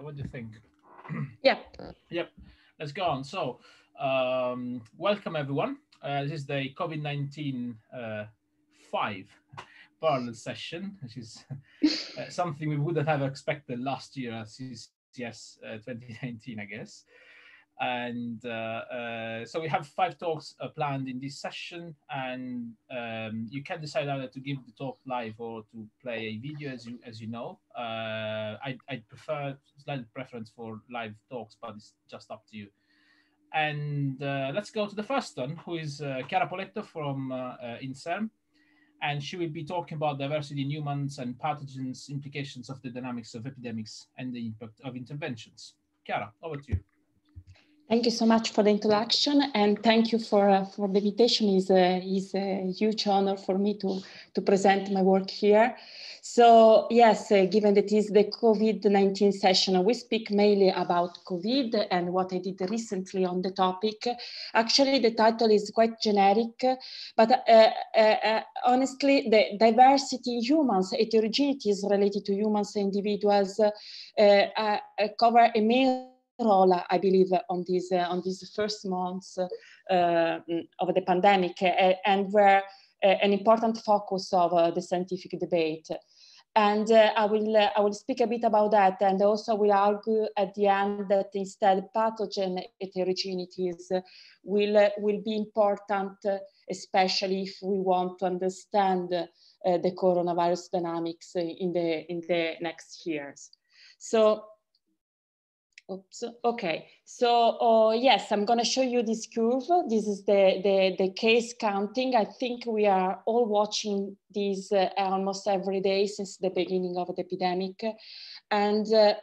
Uh, what do you think? Yep. Yep. Let's go on. So, um, welcome everyone. Uh, this is the COVID 19 uh, 5 parallel session, which is uh, something we wouldn't have expected last year at CCS uh, 2019, I guess. And uh, uh, so we have five talks uh, planned in this session, and um, you can decide either to give the talk live or to play a video, as you as you know. I I prefer slight preference for live talks, but it's just up to you. And uh, let's go to the first one, who is uh, Chiara Poletto from uh, INSERM and she will be talking about diversity in humans and pathogens, implications of the dynamics of epidemics, and the impact of interventions. Chiara, over to you. Thank you so much for the introduction and thank you for, uh, for the invitation. It's a, it's a huge honor for me to, to present my work here. So yes, uh, given that it is the COVID-19 session, we speak mainly about COVID and what I did recently on the topic. Actually, the title is quite generic, but uh, uh, uh honestly, the diversity in humans, heterogeneities related to humans and individuals uh, cover a role, I believe, on these uh, on these first months uh, of the pandemic, uh, and were an important focus of the scientific debate. And uh, I will uh, I will speak a bit about that, and also will argue at the end that instead pathogen heterogeneities will will be important, especially if we want to understand uh, the coronavirus dynamics in the in the next years. So Oops. Okay, so uh, yes, I'm going to show you this curve. This is the, the, the case counting. I think we are all watching these uh, almost every day since the beginning of the epidemic. And, uh,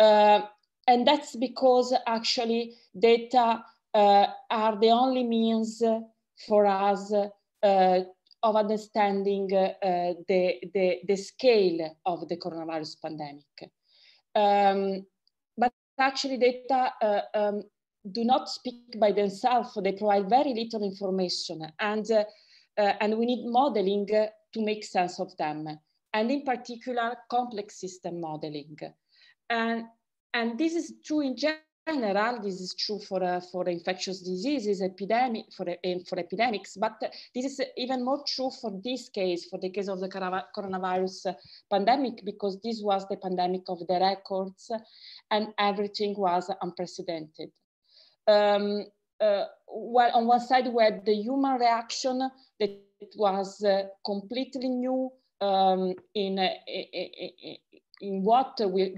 uh and that's because actually data uh, are the only means for us uh, of understanding the, the, the scale of the coronavirus pandemic. Um, actually data uh, um, do not speak by themselves. They provide very little information and, uh, uh, and we need modeling to make sense of them. And in particular, complex system modeling. And, and this is true in general general, this is true for, uh, for infectious diseases, epidemic, for, uh, for epidemics, but this is even more true for this case, for the case of the coronavirus pandemic, because this was the pandemic of the records and everything was unprecedented. Um, uh, well, on one side, we had the human reaction that was uh, completely new um, in, uh, in what we,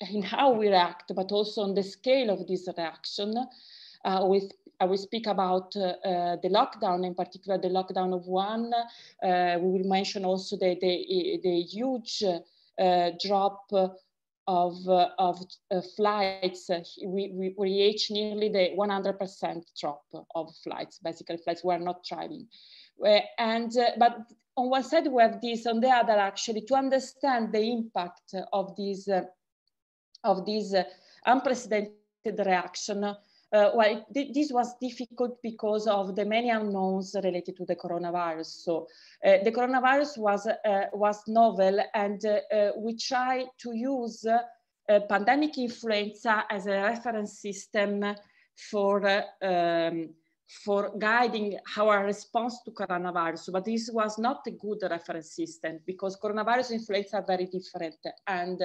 in how we react, but also on the scale of this reaction. Uh, with, I will speak about uh, uh, the lockdown, in particular the lockdown of Wuhan. Uh, we will mention also the, the, the huge uh, drop of, uh, of flights. We, we, reached nearly the 100% drop of flights. Basically, flights were not driving. and, but on one side, we have this, on the other, actually, to understand the impact of these of this uh, unprecedented reaction. Uh, well, th this was difficult because of the many unknowns related to the coronavirus. So uh, the coronavirus was, uh, was novel and uh, uh, we tried to use pandemic influenza as a reference system for um, for guiding our response to coronavirus, but this was not a good reference system because coronavirus influenza are very different. And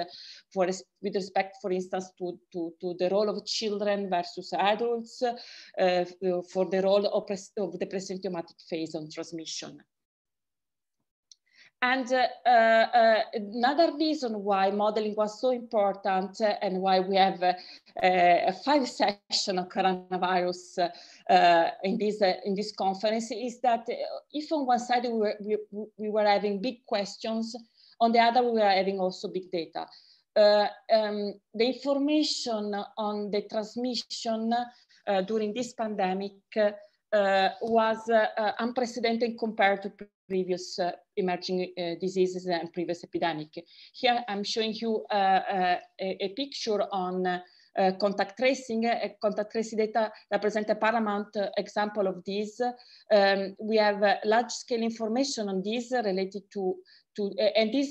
for, with respect, for instance, to, to, to the role of children versus adults, uh, for the role of, of the presymptomatic phase on transmission. And uh, uh, another reason why modeling was so important uh, and why we have uh, a five session of coronavirus uh, in, this, uh, in this conference is that if on one side we were, we, we, were having big questions, on the other we were having also big data. Um, the information on the transmission during this pandemic was unprecedented compared to previous uh, emerging uh, diseases and previous epidemic. Here I'm showing you uh, uh a, a, picture on uh, contact tracing. contact tracing data represent a paramount example of this. Um, we have large scale information on this related to, to and this,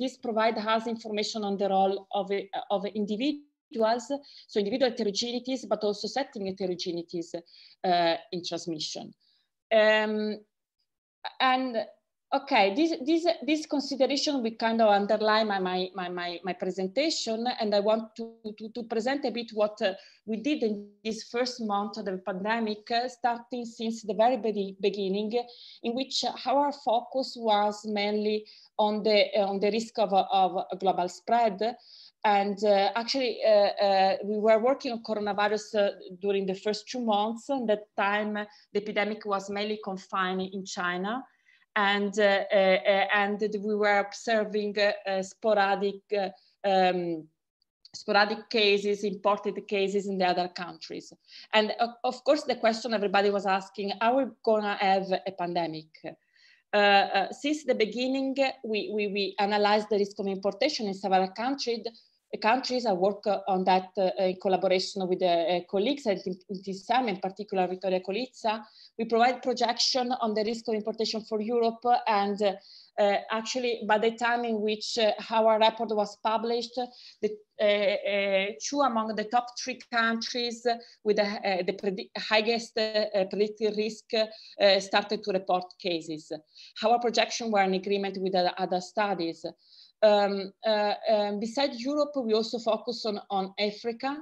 this provide us information on the role of, of individuals individuals, so individual heterogeneities, but also setting heterogeneities uh, in transmission. Um, and okay, this, this, this consideration will kind of underline my, my, my, my, presentation, and I want to, to, to present a bit what uh, we did in this first month of the pandemic, uh, starting since the very beginning, in which our focus was mainly on the, on the risk of, of global spread, and uh, actually, uh, uh, we were working on coronavirus uh, during the first two months. And that time, the epidemic was mainly confined in China. And, uh, uh, and we were observing sporadic, um, sporadic cases, imported cases in the other countries. And of course, the question everybody was asking, are we gonna have a pandemic? Uh, uh, since the beginning, we, we, we analyzed the risk of importation in several countries countries. I work uh, on that uh, in collaboration with uh, colleagues this time, in particular Vittoria Colizza. We provide projection on the risk of importation for Europe and uh, actually, by the time in which uh, our report was published, the uh, two among the top three countries with the, the highest predicted risk started to report cases. Our projection were in agreement with the other studies. Um, uh, um, besides Europe, we also focus on, on Africa.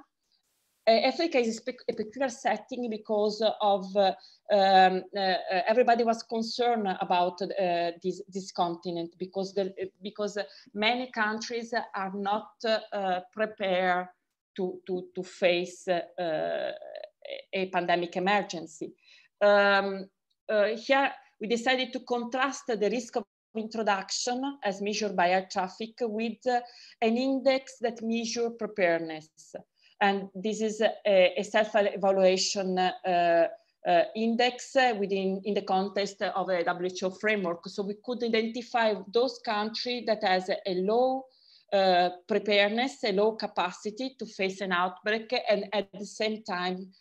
Uh, Africa is a, a, peculiar setting because of uh, um, uh, everybody was concerned about uh, this, this continent because, the, because many countries are not uh, prepared to, to, to face a pandemic emergency. Um, here, we decided to contrast the risk of introduction as measured by air traffic with uh, an index that measure preparedness. And this is a, a self-evaluation uh, uh, index within in the context of a WHO framework. So we could identify those countries that has a, a low uh, preparedness, a low capacity to face an outbreak, and at the same time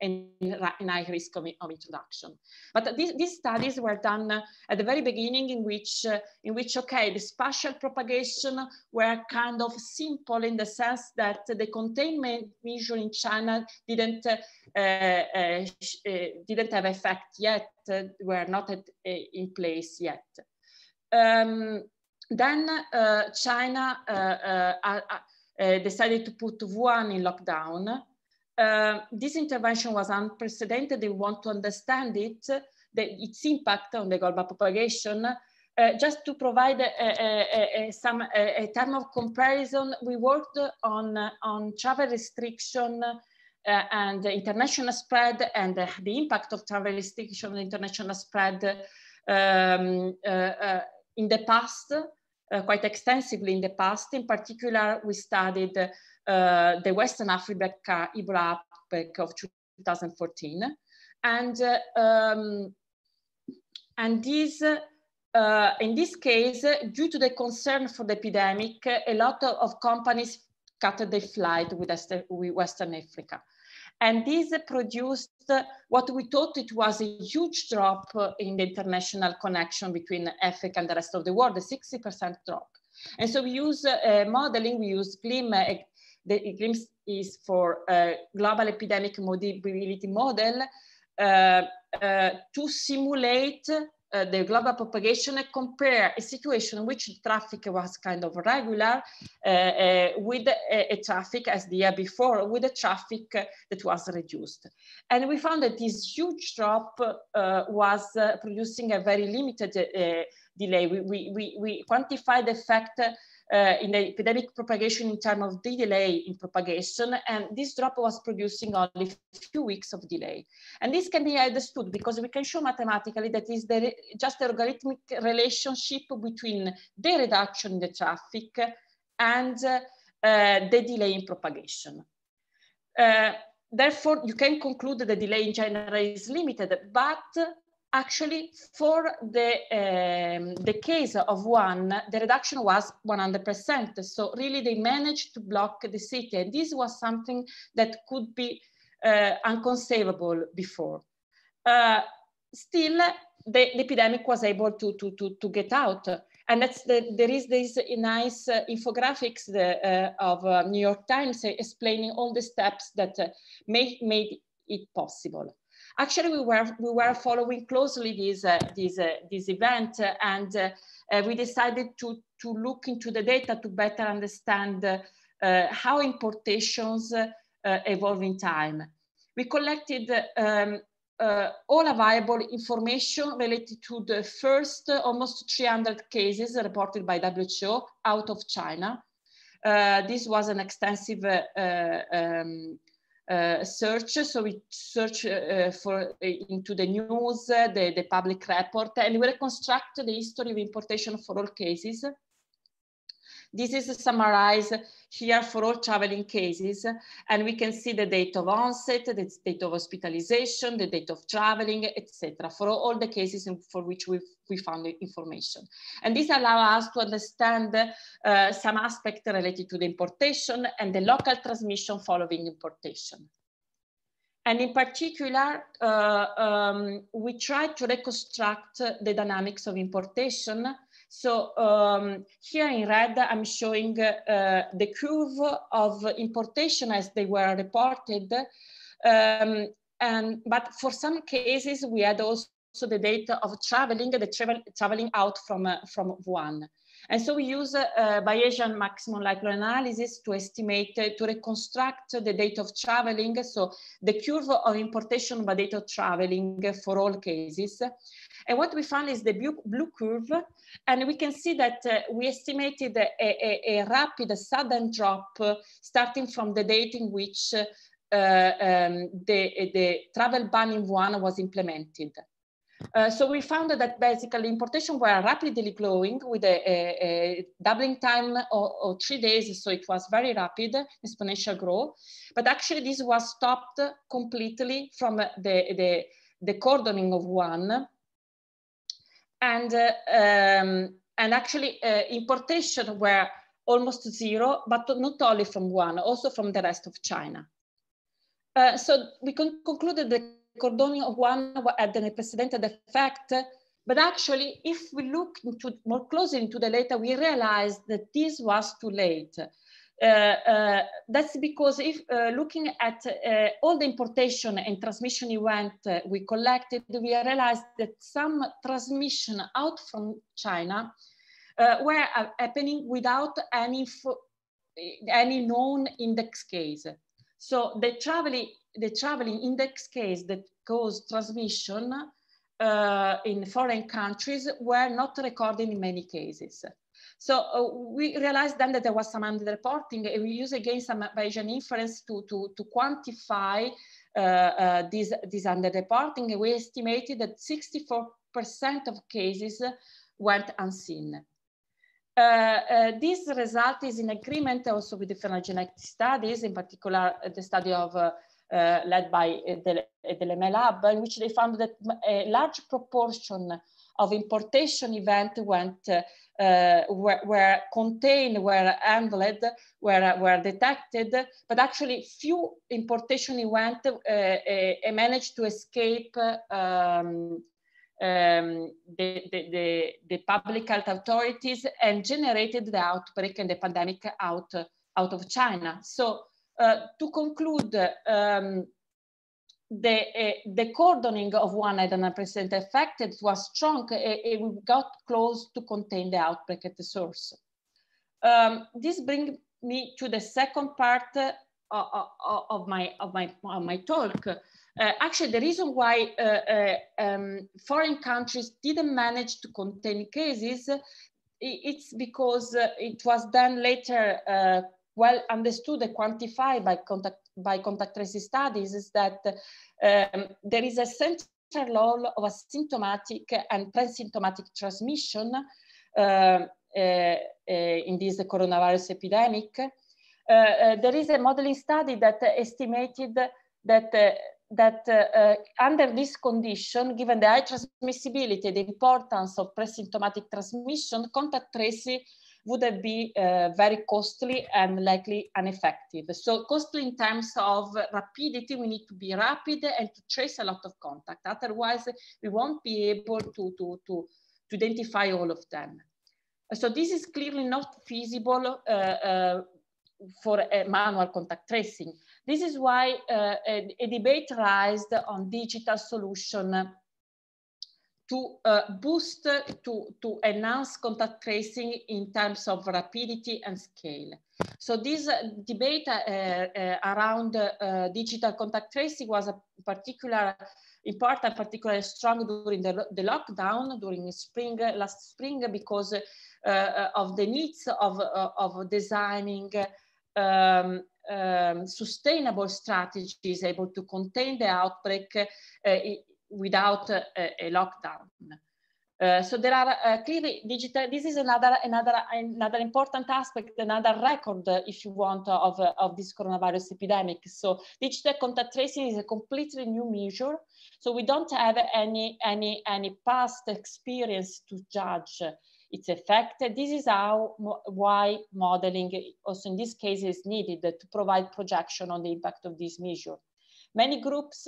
and in high risk of, of introduction. But these, these, studies were done at the very beginning in which, uh, in which, okay, the spatial propagation were kind of simple in the sense that the containment measure in China didn't, uh, uh, uh didn't have effect yet, uh, were not at, uh, in place yet. Um, then China decided to put Wuhan in lockdown uh, this intervention was unprecedented. They want to understand it, the, its impact on the global propagation. Uh, just to provide a, a, a, some, a, term of comparison, we worked on, on travel restriction uh, and international spread and uh, the impact of travel restriction and international spread um, uh, uh, in the past, quite extensively in the past. In particular, we studied uh, the Western Africa Ebola outbreak of 2014. And, uh, um, and this, uh, in this case, due to the concern for the epidemic, a lot of, of companies cut their flight with, Western Africa. And this produced what we thought it was a huge drop in the international connection between Africa and the rest of the world, a 60% drop. And so we use uh, modeling, we use GLEaM, the GLEaM's is for a global epidemic mobility model uh, uh, to simulate uh, the global propagation and compare a situation in which traffic was kind of regular uh, uh, with a, a, traffic as the year before with a traffic that was reduced. And we found that this huge drop uh, was producing a very limited delay. We, we, we, we quantified the effect uh, in the epidemic propagation in terms of the delay in propagation, and this drop was producing only a few weeks of delay. And this can be understood because we can show mathematically that is the, just a logarithmic relationship between the reduction in the traffic and uh, the delay in propagation. Uh, therefore, you can conclude that the delay in general is limited, but actually for the, um, the case of Wuhan, the reduction was 100%. So really they managed to block the city. And this was something that could be uh, unconceivable before. Uh, still, the, the, epidemic was able to, to, to, to get out. And that's the, there is this nice uh, infographics the, uh, of uh, New York Times explaining all the steps that made, made it possible. Actually, we were, we were following closely this, this, this event and we decided to, to look into the data to better understand how importations evolve in time. We collected um, uh, all available information related to the first uh, almost 300 cases reported by WHO out of China. Uh, this was an extensive uh, uh, um, uh, search, so we search for into the news, the, the public report, and we reconstruct the history of importation for all cases. This is summarized here for all traveling cases, and we can see the date of onset, the date of hospitalization, the date of traveling, etc. for all the cases for which we found information. And this allows us to understand uh, some aspect related to the importation and the local transmission following importation. And in particular, uh, um, we try to reconstruct the dynamics of importation so um, here in red, I'm showing uh, the curve of importation as they were reported. Um, and, but for some cases, we had also the data of traveling, the travel, traveling out from, uh, from Wuhan. And so we use uh, Bayesian maximum likelihood analysis to estimate, uh, to reconstruct the date of traveling. So the curve of importation by date of traveling for all cases. And what we found is the blue, curve. And we can see that uh, we estimated a, a, a, rapid, a sudden drop uh, starting from the date in which uh, um, the, the travel ban in Wuhan was implemented. Uh, so we found that basically importation were rapidly growing with a, a, a doubling time of, of, three days. So it was very rapid exponential growth. But actually this was stopped completely from the, the, the cordoning of Wuhan. and uh, um, and actually uh, importation were almost zero, but not only from Wuhan, also from the rest of China. Uh, so we can conclude that the of Wuhan had an unprecedented effect, but actually, if we look into more closely into the data, we realized that this was too late. Uh, uh, that's because if uh, looking at all the importation and transmission event we collected, we realized that some transmission out from China were happening without any any known index case. So the traveling, the traveling index case that caused transmission uh, in foreign countries were not recorded in many cases. So uh, we realized then that there was some underreporting and we use again some Bayesian inference to, to, to quantify uh, uh, this, this underreporting. We estimated that 64% of cases went unseen. Uh, uh, this result is in agreement also with the phylogenetic studies, in particular uh, the study of led by the, the Lemey lab, in which they found that a large proportion of importation event went uh, were, were, contained, were handled, were, were detected, but actually few importation events uh, uh, managed to escape um, um, the, the, the, the, public health authorities and generated the outbreak and the pandemic out, out of China. So uh, to conclude, um, the, uh, the cordoning of Wuhan had an unprecedented effect. It was strong. Uh, we got close to contain the outbreak at the source. Um, this brings me to the second part uh, of, my, of, my, of my talk. Uh, actually, the reason why uh, uh, um, foreign countries didn't manage to contain cases, it's because it was then later well understood and quantified by contact by contact tracing studies is that um, there is a central role of asymptomatic and pre-symptomatic transmission uh, uh, uh, in this coronavirus epidemic. Uh, uh, there is a modeling study that estimated that uh, that under this condition, given the high transmissibility, the importance of pre-symptomatic transmission, contact tracing would be uh, very costly and likely ineffective. So costly in terms of rapidity, we need to be rapid and to trace a lot of contact. Otherwise, we won't be able to, to, to, to identify all of them. So this is clearly not feasible uh, uh, for manual contact tracing. This is why uh, a, a, debate raised on digital solution to uh, boost, to, to enhance contact tracing in terms of rapidity and scale. So this uh, debate uh, uh, around digital contact tracing was a particular important, particularly strong during the, the lockdown, during spring, last spring, because of the needs of, of designing um, um, sustainable strategies able to contain the outbreak uh, without a, a lockdown. Uh, so there are uh, clearly digital, this is another, another, another important aspect, another record, uh, if you want, of, of this coronavirus epidemic. So digital contact tracing is a completely new measure. So we don't have any, any, any past experience to judge its effect. This is how, why modeling, also in this case, is needed to provide projection on the impact of this measure. Many groups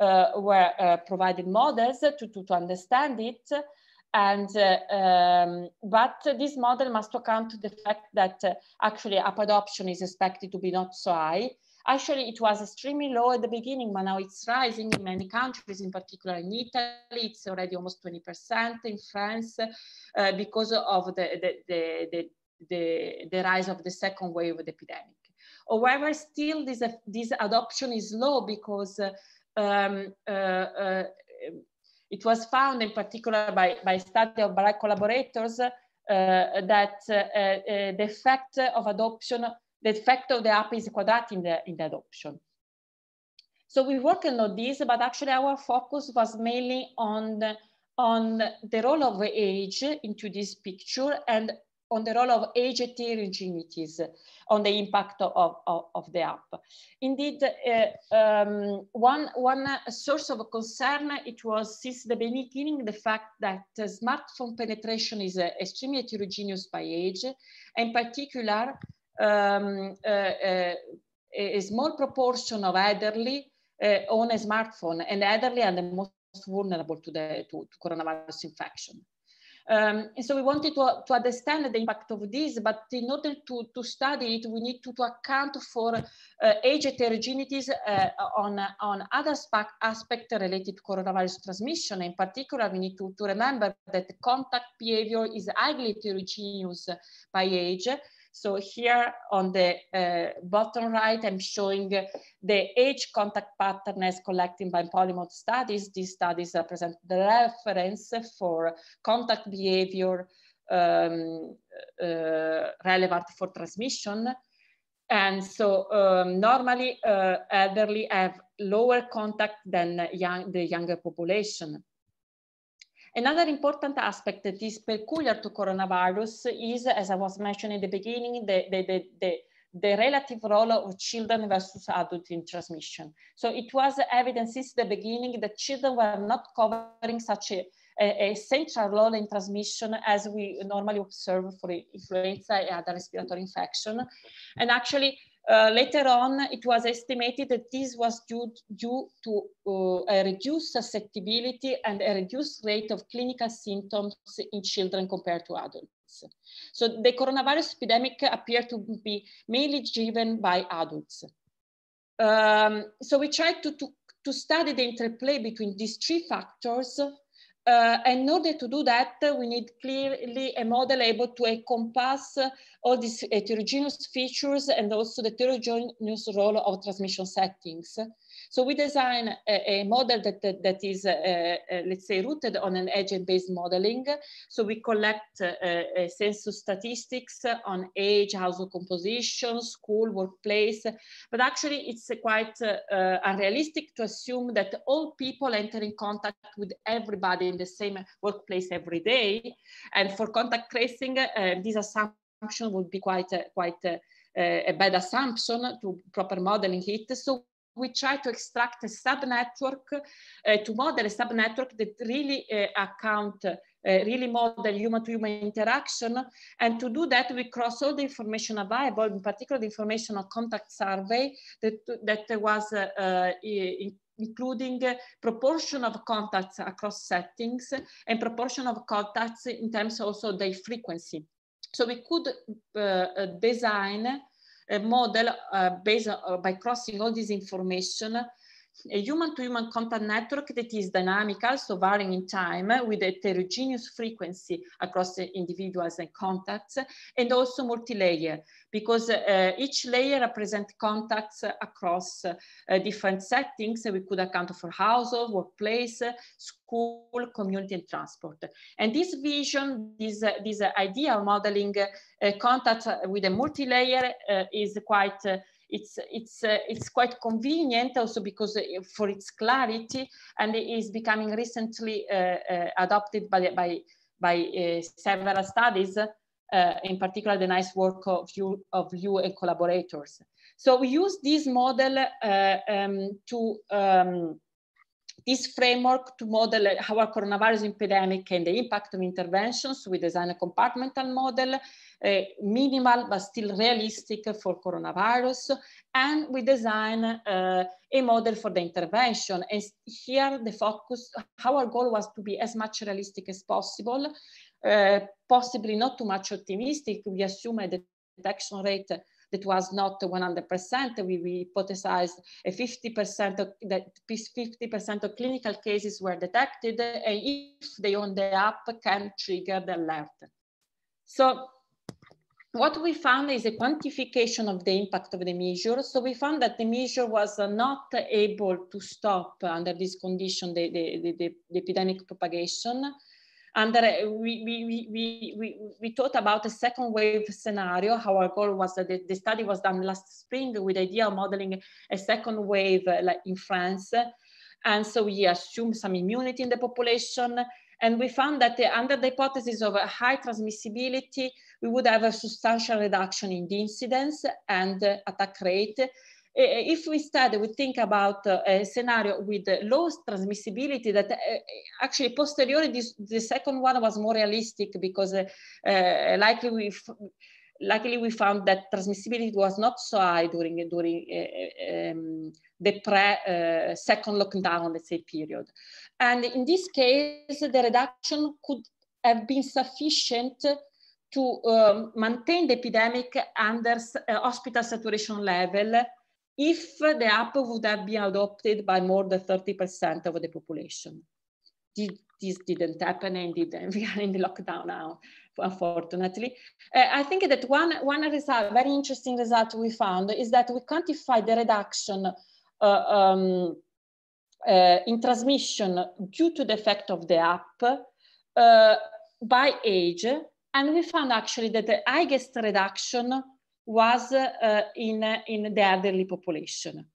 were uh, provided models to, to, to understand it. And, uh, um, but this model must account to the fact that actually app adoption is expected to be not so high. Actually, it was extremely low at the beginning, but now it's rising in many countries, in particular in Italy, it's already almost 20% in France uh, because of the, the, the, the, the, rise of the second wave of the epidemic. However, still this, uh, this adoption is low because uh, um, uh, uh, it was found in particular by, by study of black collaborators uh, that the effect of adoption, the effect of the app is quadratic in the, in the adoption. So we worked on this, but actually our focus was mainly on the, on the role of age into this picture and on the role of age heterogeneities on the impact of, of, of the app. Indeed, uh, um, one, one source of concern, it was since the beginning, the fact that uh, smartphone penetration is uh, extremely heterogeneous by age. In particular, um, uh, uh, a small proportion of elderly uh, own a smartphone and elderly are the most vulnerable to, the, to, to coronavirus infection. Um, and so we wanted to, to understand the impact of this, but in order to, to study it, we need to, to account for uh, age heterogeneities uh, on, on other aspects related to coronavirus transmission. In particular, we need to, to remember that contact behavior is highly heterogeneous by age. So here on the uh, bottom right, I'm showing the age contact pattern as collected by POLYMOD studies. These studies represent the reference for contact behavior um, uh, relevant for transmission. And so um, normally uh, elderly have lower contact than young, the younger population. Another important aspect that is peculiar to coronavirus is, as I was mentioning in the beginning, the, the, the, the, the relative role of children versus adults in transmission. So it was evident since the beginning that children were not covering such a, a, a, central role in transmission as we normally observe for influenza and other respiratory infection. And actually, uh, later on, it was estimated that this was due, due to uh, a reduced susceptibility and a reduced rate of clinical symptoms in children compared to adults. So the coronavirus epidemic appeared to be mainly driven by adults. Um, so we tried to, to, to study the interplay between these three factors uh, in order to do that, we need clearly a model able to encompass all these heterogeneous features and also the heterogeneous role of transmission settings. So we design a, a model that, that, that is, uh, uh, let's say, rooted on an agent-based modeling. So we collect uh, uh census statistics on age, household composition, school, workplace, but actually it's quite uh, unrealistic to assume that all people enter in contact with everybody in the same workplace every day. And for contact tracing, this assumption would be quite, quite a bad assumption to proper modeling it. So we try to extract a subnetwork uh, to model a subnetwork that really uh, account uh, really model human-to-human -human interaction. And to do that, we cross all the information available, in particular the information on contact survey that, that was uh, uh, including proportion of contacts across settings and proportion of contacts in terms also their frequency. So we could uh, design a model uh, based on, by crossing all this information a human-to-human contact network that is dynamic, also varying in time with a heterogeneous frequency across individuals and contacts, and also multi-layer, because uh, each layer represents contacts across uh, different settings. We could account for household, workplace, school, community, and transport. And this vision, this, uh, this idea of modeling uh, contacts with a multi-layer uh, is quite uh, it's it's uh, it's quite convenient also because uh, for its clarity and it is becoming recently uh, uh adopted by by by several studies in particular the nice work of you of you and collaborators. So we use this model um, to um, this framework to model how our coronavirus epidemic and the impact of interventions. We design a compartmental model, uh, minimal but still realistic for coronavirus. And we design uh, a model for the intervention. And here the focus, our goal was to be as much realistic as possible, uh, possibly not too much optimistic. We assume a detection rate that was not 100%. We, we hypothesized a 50% of, that 50% of clinical cases were detected and if they own the app can trigger the alert. So what we found is a quantification of the impact of the measure. So we found that the measure was not able to stop under this condition the, the, the, the epidemic propagation. We, we, we, we, we thought about a second wave scenario. How our goal was that the, the study was done last spring with the idea of modeling a second wave uh, like in France. And so we assumed some immunity in the population. And we found that the, under the hypothesis of a high transmissibility, we would have a substantial reduction in the incidence and uh, attack rate if we instead we think about uh, a scenario with low transmissibility that uh, actually posteriori this, the second one was more realistic because uh, uh likely we luckily we found that transmissibility was not so high during during uh, um, the pre uh, second lockdown let's say period. And in this case the reduction could have been sufficient to um, maintain the epidemic under hospital saturation level if the app would have been adopted by more than 30% of the population. This didn't happen and didn't. we are in the lockdown now, unfortunately. Uh, I think that one, one result, very interesting result we found is that we quantify the reduction uh, um, uh, in transmission due to the effect of the app uh, by age. And we found actually that the highest reduction was uh, in, in the elderly population,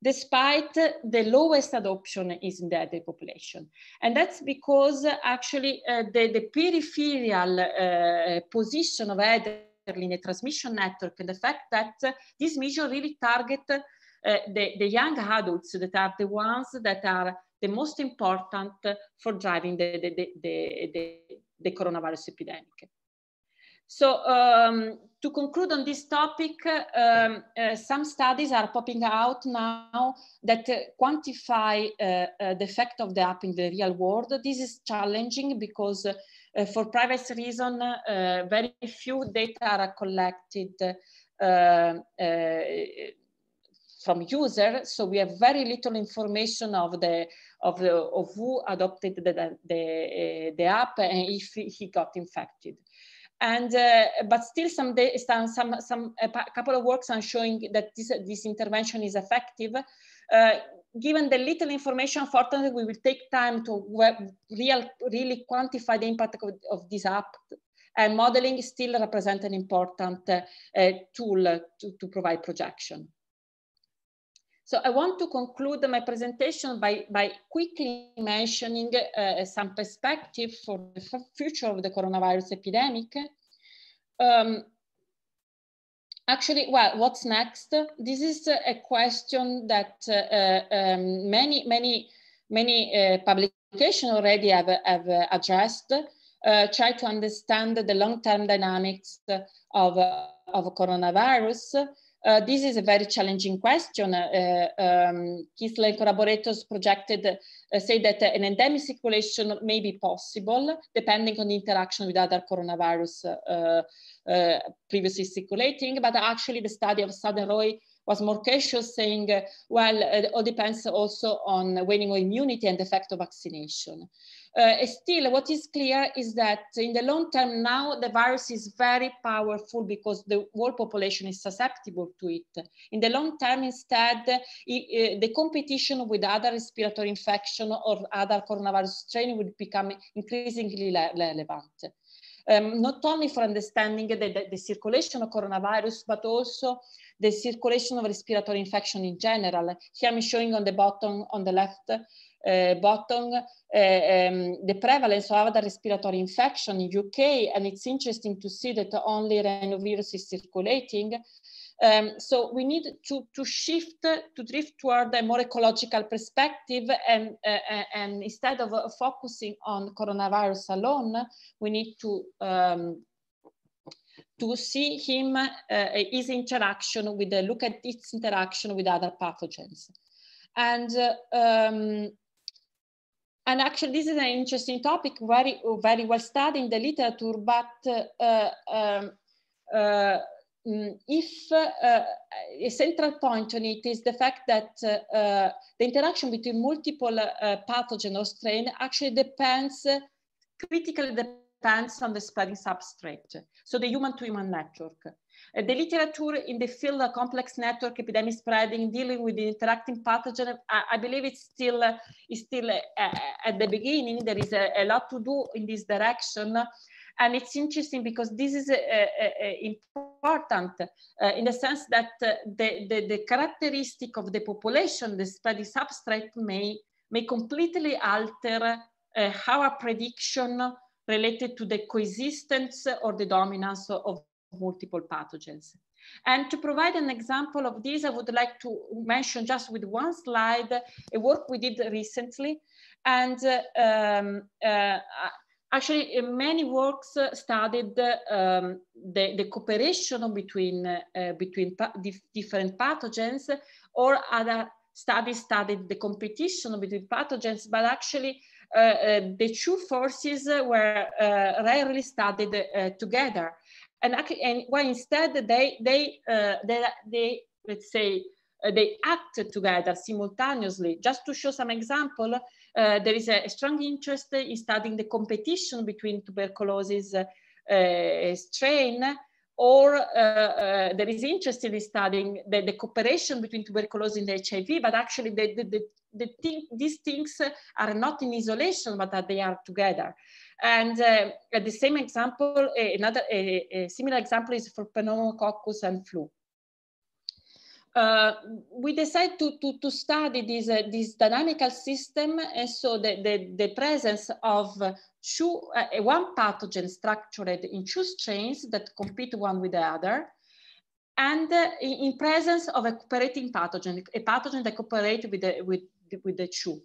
despite the lowest adoption is in the elderly population. And that's because actually uh, the, the peripheral uh, position of elderly in a transmission network and the fact that this measure really target uh, the, the young adults that are the ones that are the most important for driving the, the, the, the, the coronavirus epidemic. So um, to conclude on this topic, um, uh, some studies are popping out now that uh, quantify uh, uh the effect of the app in the real world. This is challenging because uh, for privacy reason, uh, very few data are collected from users. So we have very little information of the of, the, of who adopted the, the, the app and if he got infected and uh, but still some some some, some a couple of works are showing that this this intervention is effective. Uh, given the little information, fortunately, we will take time to real, really quantify the impact of, of this app. And modeling still represents an important uh, tool to, to provide projection. So I want to conclude my presentation by, by quickly mentioning uh, some perspective for the future of the coronavirus epidemic. Um, actually, well, what's next? This is a question that uh, um, many, many, many uh, publications already have, have addressed. Uh, try to understand the long-term dynamics of, of coronavirus uh, this is a very challenging question. Uh, um, Kissler and collaborators projected, uh, say that an endemic circulation may be possible depending on the interaction with other coronavirus uh, uh, previously circulating, but actually the study of Saad-Roy was more cautious saying, uh, well, it all depends also on waning immunity and the effect of vaccination. Uh, still, what is clear is that in the long term now, the virus is very powerful because the whole population is susceptible to it. In the long term, instead, it, uh, the competition with other respiratory infection or other coronavirus strain would become increasingly relevant. Um, not only for understanding the, the, the, circulation of coronavirus, but also the circulation of respiratory infection in general. Here I'm showing on the bottom, on the left uh, bottom, uh, um, the prevalence of other respiratory infection in UK, and it's interesting to see that only rhinovirus is circulating. Um, so we need to, to shift, to drift toward a more ecological perspective and, uh, uh and instead of uh, focusing on coronavirus alone, we need to um, to see him, uh, his interaction with the, look at its interaction with other pathogens. And uh, um, and actually, this is an interesting topic, very, very well studied in the literature, but uh, um, uh, if uh, a central point on it is the fact that uh, uh, the interaction between multiple uh, pathogen or strain actually depends, critically depends on the spreading substrate. So the human to human network. Uh, the literature in the field of complex network epidemic spreading, dealing with the interacting pathogen, I, I believe it's still, uh, is still uh, at the beginning. There is a, a, lot to do in this direction. And it's interesting because this is important uh, in the sense that uh, the, the, the, characteristic of the population, the spreading substrate may, may completely alter uh, a prediction related to the coexistence or the dominance of multiple pathogens. And to provide an example of this, I would like to mention just with one slide, a work we did recently. And um, uh, actually many works studied um, the, the, cooperation between, uh, between pa different pathogens or other studies studied the competition between pathogens, but actually uh, uh, the two forces were uh, rarely studied together. And and well, instead they they they, they let's say uh, they act together simultaneously. Just to show some example, uh, there is a, strong interest in studying the competition between tuberculosis uh, strain, or uh, uh, there is interest in studying the, the, cooperation between tuberculosis and HIV, but actually the, the, the, the thing, these things are not in isolation, but that they are together. And uh, the same example, another a, a, similar example is for pneumococcus and flu. Uh, we decided to, to, to study this, uh, this dynamical system and so the, the, the presence of two, uh, one pathogen structured in two strains that compete one with the other and uh, in presence of a cooperating pathogen, a pathogen that cooperates with the, with, with the two.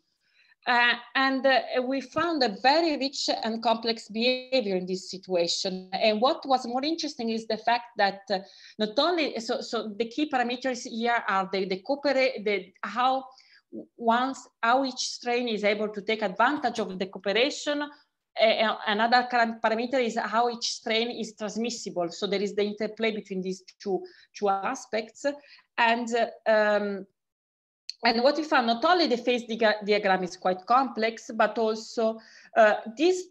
Uh, and uh, we found a very rich and complex behavior in this situation. And what was more interesting is the fact that uh, not only, so, so the key parameters here are the, the cooperate, the, how once, how each strain is able to take advantage of the cooperation uh, another parameter is how each strain is transmissible. So there is the interplay between these two, two aspects. And um, and what we found, not only the phase diagram is quite complex, but also uh, this,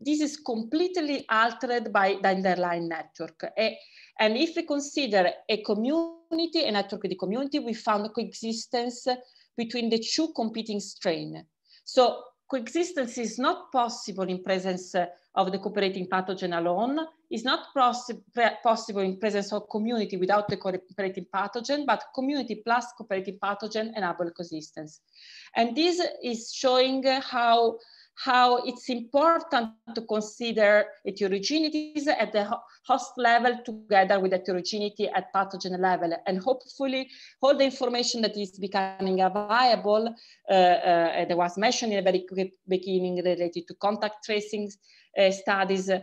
this is completely altered by the underlying network. and if we consider a community, a network with the community, we found coexistence between the two competing strains. So coexistence is not possible in presence of the cooperating pathogen alone. It's not possible in presence of community without the cooperating pathogen, but community plus cooperating pathogen enable coexistence. And this is showing how how it's important to consider heterogeneities at the host level together with heterogeneity at pathogen level. And hopefully all the information that is becoming available, uh, uh, that was mentioned in the very quick beginning related to contact tracing uh, studies, uh,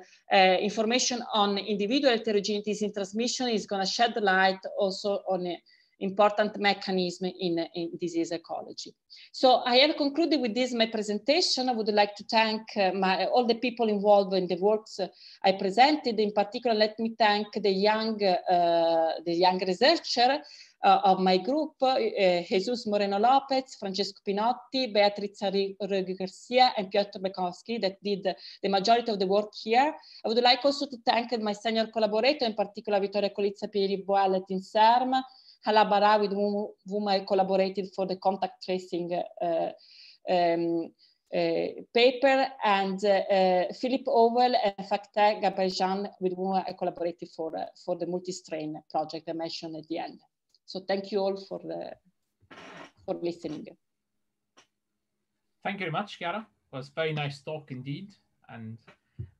information on individual heterogeneities in transmission is gonna shed light also on important mechanism in, in disease ecology. So I have concluded with this my presentation. I would like to thank uh, my, all the people involved in the works uh, I presented. In particular, let me thank the young, uh, the young researcher uh, of my group, uh, Jesus Moreno Lopez, Francesco Pinotti, Beatriz Arregui Garcia, and Piotr Bekowski that did the majority of the work here. I would like also to thank my senior collaborator, in particular Vittoria Colizza Pierre-Yves Boëlle at INSERM, Halabara, with whom, whom, I collaborated for the contact tracing uh, um, uh, paper, and uh, Philipp Hövel and Fakhteh Ghanbarnejad, with whom I collaborated for, for the multi-strain project I mentioned at the end. So thank you all for, the, for listening. Thank you very much, Chiara. It was very nice talk indeed, and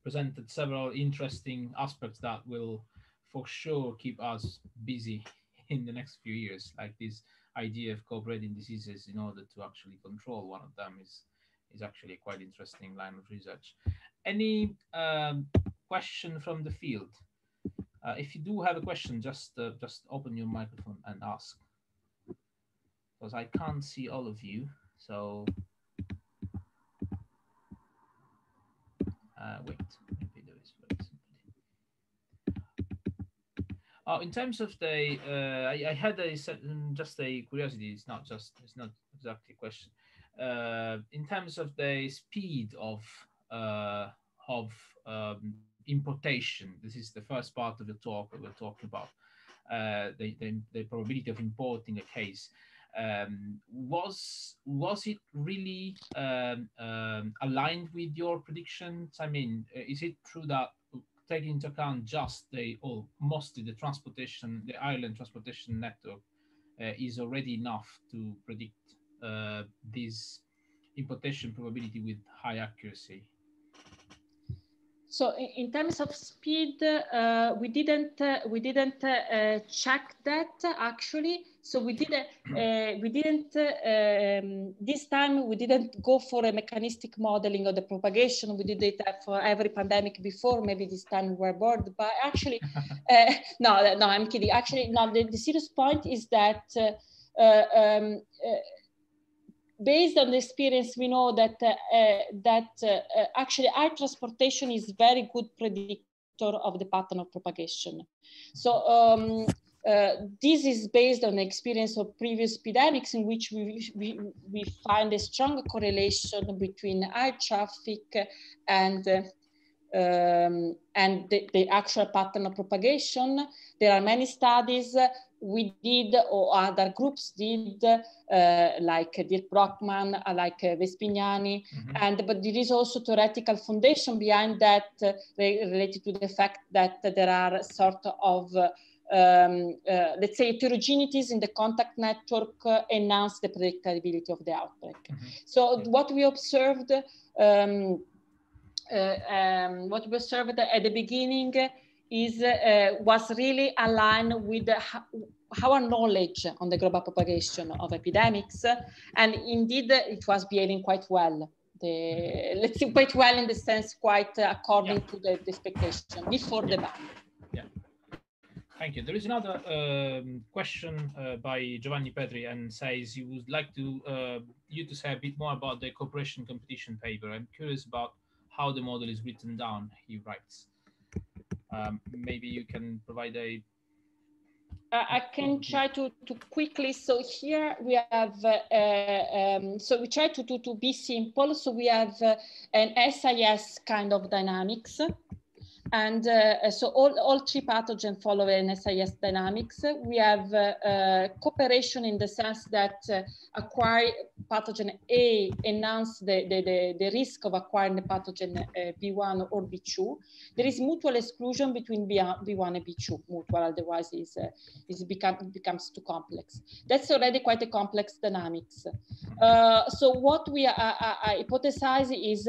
presented several interesting aspects that will for sure keep us busy in the next few years, like this idea of co-breeding diseases in order to actually control one of them is, is actually a quite interesting line of research. Any um, question from the field? Uh, if you do have a question, just uh, just open your microphone and ask, because I can't see all of you. So uh, wait. Oh, in terms of the, uh, I, I, had a just a curiosity. It's not just, it's not exactly a question. Uh, in terms of the speed of uh, of um, importation, this is the first part of the talk that we're talking about. Uh, the, the, the probability of importing a case. Um, was was it really um, um, aligned with your predictions? I mean, uh, is it true that taking into account just the, or mostly the transportation, the airline transportation network uh, is already enough to predict uh, this importation probability with high accuracy. So in terms of speed, uh, we didn't uh, we didn't uh, check that actually. So we did uh, we didn't um, this time we didn't go for a mechanistic modeling of the propagation. We did it for every pandemic before. Maybe this time we were bored, but actually, uh, no, no, I'm kidding. Actually, no. The, the serious point is that. Uh, um, based on the experience, we know that uh, uh, that uh, actually air transportation is very good predictor of the pattern of propagation. So um, uh, this is based on the experience of previous epidemics in which we, we, we find a strong correlation between air traffic and uh, um, and the, the, actual pattern of propagation. There are many studies we did or other groups did, uh, like Dirk Brockmann, uh, like uh, Vespignani, mm -hmm. and but there is also theoretical foundation behind that related to the fact that there are sort of um, uh, let's say heterogeneities in the contact network uh, enhance the predictability of the outbreak. Mm -hmm. So what we observed, um, um, what we observed at the beginning is uh, was really aligned with our knowledge on the global propagation of epidemics, and indeed it was behaving quite well. The, let's say quite well in the sense, quite uh, according yeah. to the, the, expectation before yeah. the ban. Thank you. There is another um, question uh, by Giovanni Petri and says he would like to uh, you to say a bit more about the cooperation competition paper. I'm curious about how the model is written down. He writes. Um, maybe you can provide a I can try to, to quickly. So here we have, uh, um, so we try to, to, to be simple. So we have uh, an SIS kind of dynamics. And uh, so all, all three pathogens follow an SIS dynamics. We have uh, uh, cooperation in the sense that uh, acquire pathogen A enhance the, the, the, the, risk of acquiring the pathogen uh, B1 or B2. There is mutual exclusion between B1 and B2, mutual, otherwise is, uh, is become, becomes too complex. That's already quite a complex dynamics. so what we hypothesize is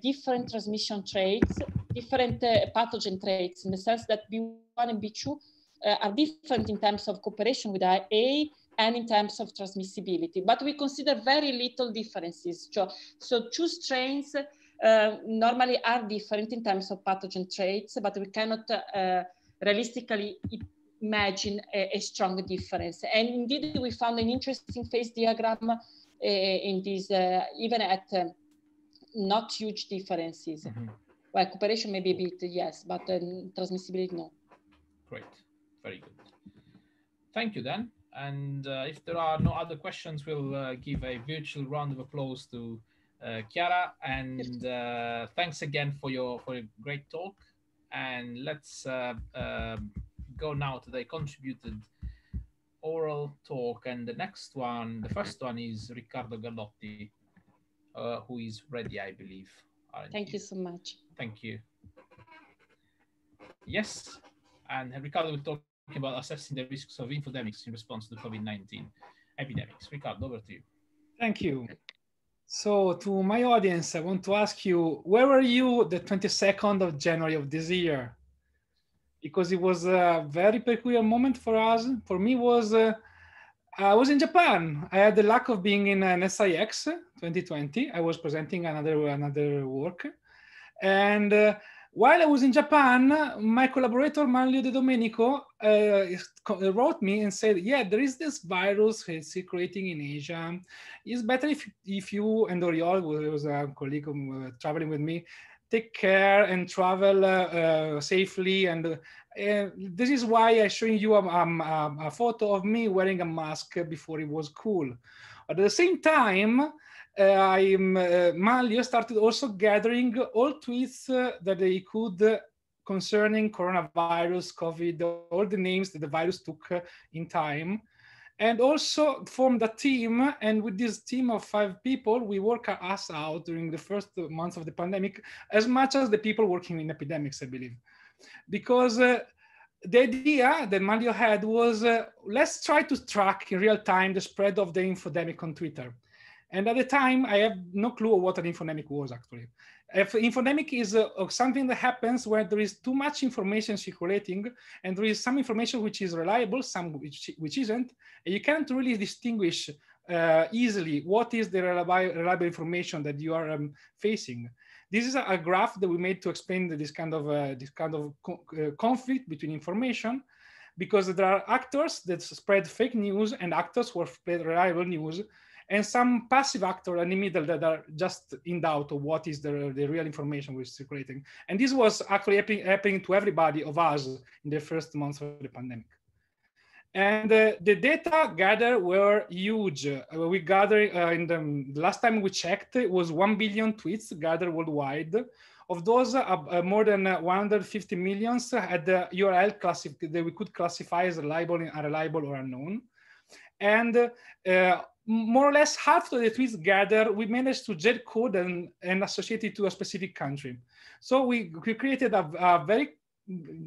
different transmission traits different uh, pathogen traits in the sense that B1 and B2 uh, are different in terms of cooperation with A and in terms of transmissibility, but we consider very little differences. So, so two strains uh, normally are different in terms of pathogen traits, but we cannot uh, realistically imagine a, a, strong difference. And indeed, we found an interesting phase diagram uh, in this, uh, even at not huge differences. Mm -hmm. Well, cooperation maybe a bit, yes, but um, transmissibility, no. Great, very good. Thank you, Dan. And uh, if there are no other questions, we'll uh, give a virtual round of applause to uh, Chiara. And uh, thanks again for your for a great talk. And let's uh, um, go now to the contributed oral talk. And the next one, the first one is Riccardo Gallotti, uh, who is ready, I believe. Thank you so much. Thank you. Yes, and Ricardo will talk about assessing the risks of infodemics in response to the COVID-19 epidemics. Ricardo, over to you. Thank you. So to my audience, I want to ask you, where were you the 22nd of January of this year? Because it was a very peculiar moment for us. For me was, uh, I was in Japan. I had the luck of being in NetSci-X 2020. I was presenting another, another work. And uh, while I was in Japan, my collaborator Manlio De Domenico uh, wrote me and said, "Yeah, there is this virus circulating in Asia. It's better if if you and Oriol, who was a colleague uh, traveling with me, take care and travel uh, uh, safely." And uh, this is why I'm showing you a, a, photo of me wearing a mask before it was cool. At the same time, uh, I'm, uh, Manlio started also gathering all tweets uh, that they could concerning coronavirus, COVID, all the names that the virus took in time and also formed a team. And with this team of five people, we work us out during the first months of the pandemic, as much as the people working in epidemics, I believe. Because uh, the idea that Manlio had was, uh, let's try to track in real time the spread of the infodemic on Twitter. And at the time, I have no clue what an infodemic was actually. If infodemic is uh, something that happens where there is too much information circulating and there is some information which is reliable, some which, which isn't, you can't really distinguish uh, easily what is the reliable, reliable information that you are um, facing. This is a, a, graph that we made to explain this kind of uh, this kind of co uh, conflict between information, because there are actors that spread fake news and actors who spread reliable news, and some passive actor in the middle that are just in doubt of what is the, the real information we're circulating. And this was actually happening, happening to everybody of us in the first months of the pandemic. And uh, the data gathered were huge. Uh, we gathered uh, in the last time we checked, it was 1 billion tweets gathered worldwide. Of those, uh, uh, more than 150 millions had the URL that we could classify as reliable, unreliable, or unknown. And uh, more or less half of the tweets gathered, we managed to geocode and, and associate it to a specific country. So we, we created a, a very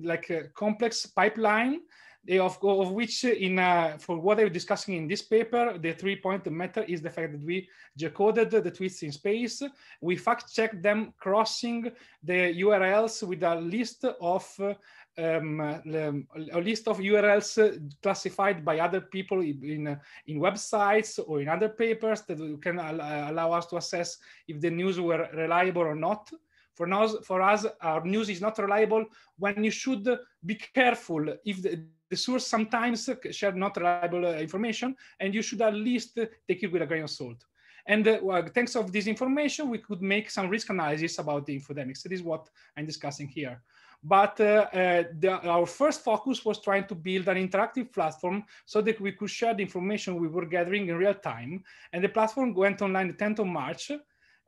like a complex pipeline eh, of, of which eh, in uh, for what I'm discussing in this paper, the three point matter is the fact that we decoded the tweets in space. We fact checked them crossing the URLs with a list of uh, um, a list of URLs classified by other people in, in websites or in other papers that can allow us to assess if the news were reliable or not. For, for us, our news is not reliable when you should be careful if the, the source sometimes share not reliable uh, information and you should at least take it with a grain of salt. And uh, well, thanks of this information, we could make some risk analysis about the infodemics. That is what I'm discussing here. But uh, uh, the, our first focus was trying to build an interactive platform so that we could share the information we were gathering in real time. And the platform went online the 10th of March.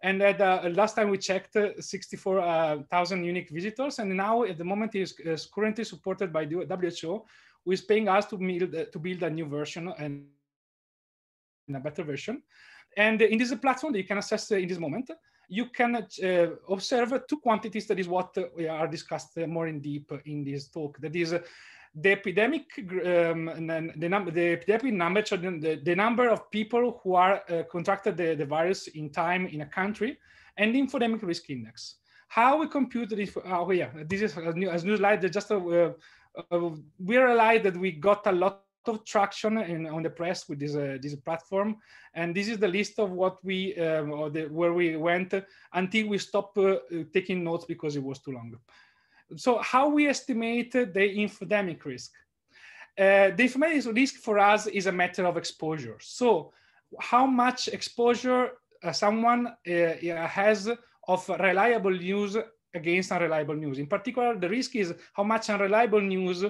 And at uh, last time we checked, uh, 64,000 unique visitors. And now at the moment is, is currently supported by the WHO, who is paying us to build, to build a new version and a better version. And in this platform you can access in this moment, you can uh, observe two quantities. That is what we are discussed more in deep in this talk. That is the epidemic, um, the, number, the epidemic number, the, the number of people who are uh, contracted the, the virus in time in a country, and the infodemic risk index. How we compute this? Oh yeah, this is a new, a new slide. Just uh, uh, we realized that we got a lot of traction in, on the press with this uh, this platform, and this is the list of what we um, or the, where we went until we stopped uh, taking notes because it was too long so how we estimate the infodemic risk? Uh, the infodemic risk for us is a matter of exposure. So how much exposure uh, someone uh, has of reliable news against unreliable news. In particular, the risk is how much unreliable news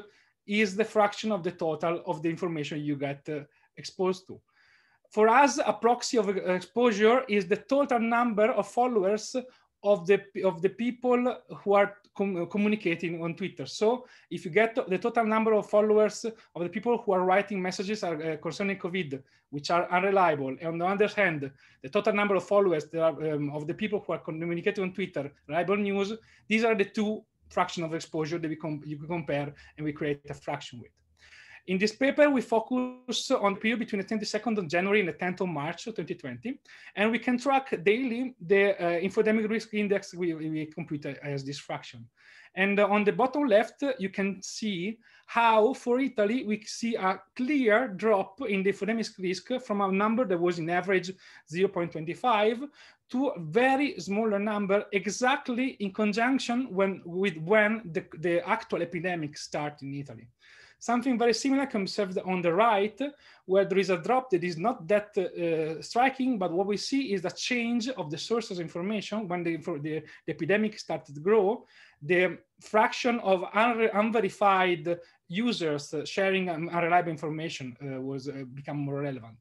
is the fraction of the total of the information you get uh, exposed to. For us, a proxy of exposure is the total number of followers of the of the people who are com communicating on Twitter. So if you get the total number of followers of the people who are writing messages are, uh, concerning COVID, which are unreliable, and on the other hand, the total number of followers are, um, of the people who are communicating on Twitter, reliable news, these are the two fraction of exposure that we you can compare and we create a fraction with. In this paper, we focus on the period between the 22nd of January and the 10th of March of 2020, and we can track daily the uh, infodemic risk index we, we compute as this fraction. And uh, on the bottom left, you can see how for Italy, we see a clear drop in the infodemic risk from a number that was in average 0.25 to a very smaller number exactly in conjunction when, with when the, the actual epidemic started in Italy. Something very similar can be observed on the right, where there is a drop that is not that uh, striking, but what we see is the change of the sources of information when the, the, the epidemic started to grow. The fraction of unverified users sharing unreliable information uh, was uh, become more relevant.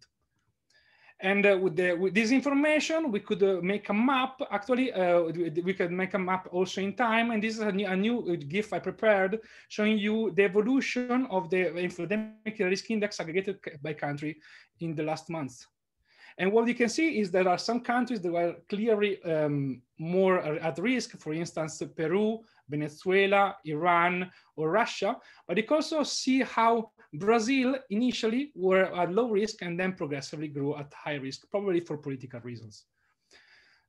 And uh, with, the, with, this information, we could uh, make a map. Actually, uh, we could make a map also in time. And this is a new, a new, GIF I prepared showing you the evolution of the infodemic risk index aggregated by country in the last months. And what you can see is there are some countries that were clearly um, more at risk, for instance, Peru, Venezuela, Iran, or Russia. But you can also see how Brazil initially were at low risk and then progressively grew at high risk, probably for political reasons.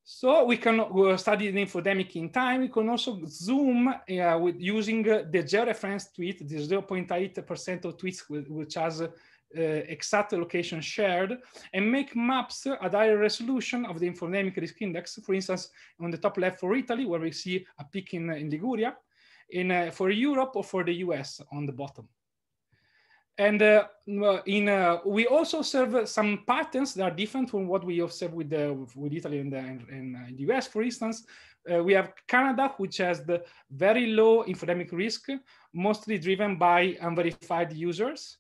So we can study the infodemic in time. We can also zoom uh, with using uh, the georeference tweet, the 0.8% of tweets with, which has uh, exact location shared, and make maps at higher resolution of the infodemic risk index. For instance, on the top left for Italy, where we see a peak in, in Liguria, in, uh, for Europe or for the US on the bottom. And uh, in uh, we also observe some patterns that are different from what we observe with the with Italy and the, uh, the US. For instance, uh, we have Canada, which has the very low infodemic risk, mostly driven by unverified users,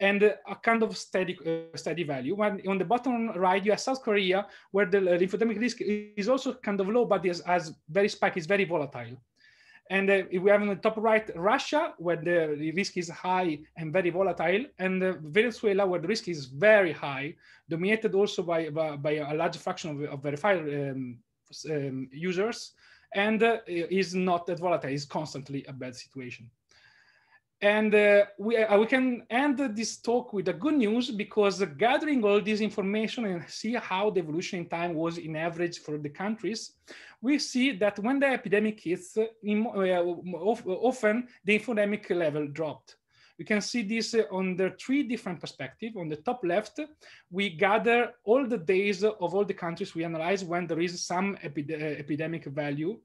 and a kind of steady uh, steady value. When on the bottom right, you have South Korea, where the, infodemic risk is also kind of low, but is as very spike is very volatile. And uh, we have in the top right, Russia, where the, the risk is high and very volatile, and uh, Venezuela, where the risk is very high, dominated also by, by, by a large fraction of, of verified um, um, users, and uh, is not that volatile, is constantly a bad situation. And uh, we, uh, we can end this talk with the good news because gathering all this information and see how the evolution in time was in average for the countries, we see that when the epidemic hits, in, uh, often the infodemic level dropped. You can see this on the three different perspectives. On the top left, we gather all the days of all the countries we analyze when there is some epi epidemic value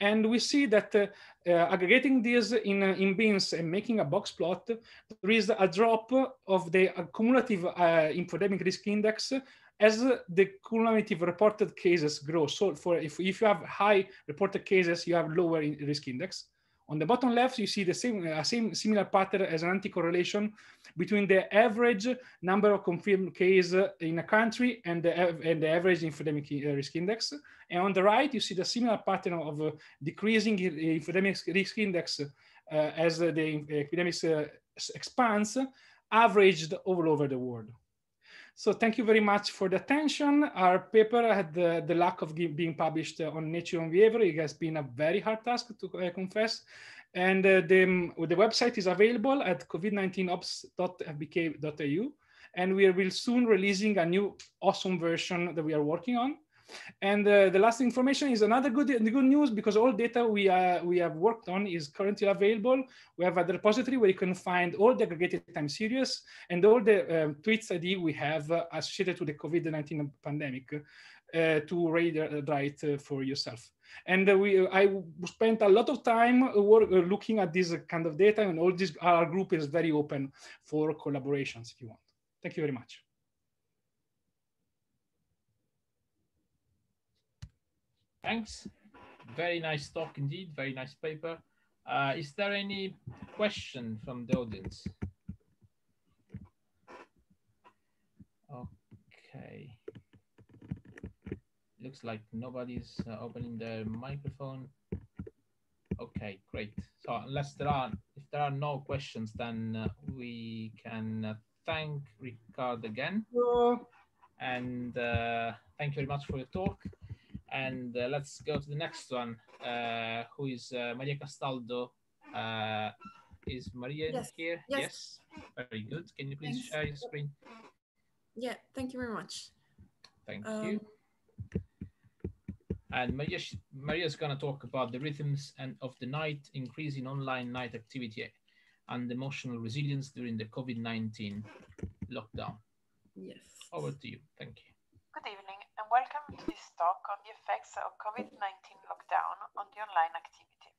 and we see that uh, uh, aggregating these in, uh, in bins and making a box plot, there is a drop of the cumulative uh, infodemic risk index as the cumulative reported cases grow. So for if, if you have high reported cases, you have lower risk index. On the bottom left, you see the same, uh, same similar pattern as an anti-correlation between the average number of confirmed cases in a country and the, and the average infodemic uh, risk index. And on the right, you see the similar pattern of uh, decreasing infodemic risk index uh, as the epidemic uh, expands, averaged all over the world. So thank you very much for the attention. Our paper had the, the luck of being published on Nature Human Behavior. It has been a very hard task to uh, confess. And uh, the, the website is available at covid19obs.fbk.eu. And we will soon releasing a new awesome version that we are working on. And uh, the last information is another good, good news because all data we, uh, we have worked on is currently available. We have a repository where you can find all the aggregated time series and all the um, tweets ID we have uh, associated to the COVID-19 pandemic uh, to read uh, write uh, for yourself. And we, I spent a lot of time work, looking at this kind of data and all this, our group is very open for collaborations if you want. Thank you very much. Thanks. Very nice talk indeed. Very nice paper. Uh, is there any question from the audience? Okay. Looks like nobody's uh, opening their microphone. Okay, great. So unless there are, if there are no questions, then uh, we can uh, thank Ricard again. And uh, thank you very much for your talk. And uh, let's go to the next one, uh, who is uh, Maria Castaldo. Uh, is Maria yes. here? Yes. yes. Very good. Can you please Thanks. share your screen? Yeah, thank you very much. Thank Um, you. And Maria, Maria is going to talk about the rhythms and of the night, increasing online night activity and emotional resilience during the COVID-19 lockdown. Yes. Over to you. Thank you. Welcome to this talk on the effects of COVID-19 lockdown on the online activity.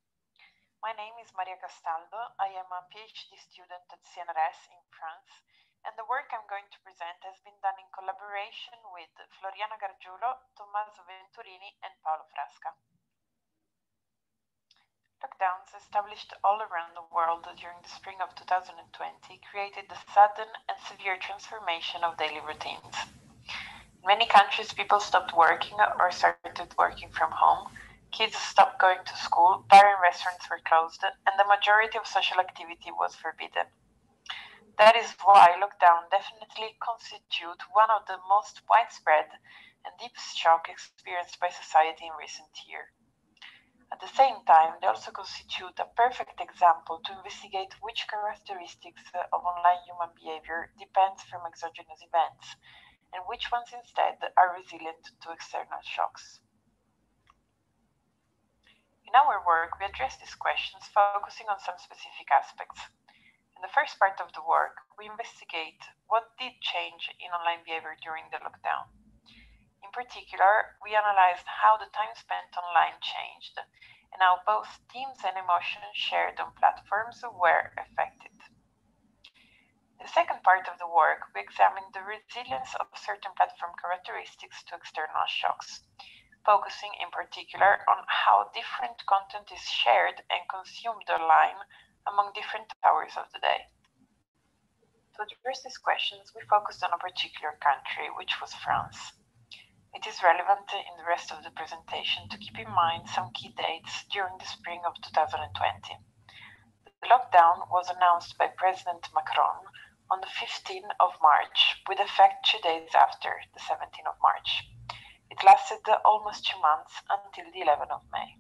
My name is Maria Castaldo. I am a PhD student at CNRS in France and the work I'm going to present has been done in collaboration with Floriana Gargiulo, Tommaso Venturini and Paolo Frasca. Lockdowns established all around the world during the spring of 2020 created the sudden and severe transformation of daily routines. Many countries, people stopped working or started working from home. Kids stopped going to school, bar and restaurants were closed, and the majority of social activity was forbidden. That is why lockdown definitely constitute one of the most widespread and deepest shock experienced by society in recent years. At the same time, they also constitute a perfect example to investigate which characteristics of online human behavior depends from exogenous events and which ones instead are resilient to external shocks. In our work, we address these questions focusing on some specific aspects. In the first part of the work, we investigate what did change in online behavior during the lockdown. In particular, we analyzed how the time spent online changed and how both teams and emotions shared on platforms were affected. The second part of the work, we examined the resilience of certain platform characteristics to external shocks, focusing in particular on how different content is shared and consumed online among different hours of the day. To address these questions, we focused on a particular country, which was France. It is relevant in the rest of the presentation to keep in mind some key dates during the spring of 2020. The lockdown was announced by President Macron on the 15th of March, with effect two days after the 17th of March. It lasted almost two months until the 11th of May.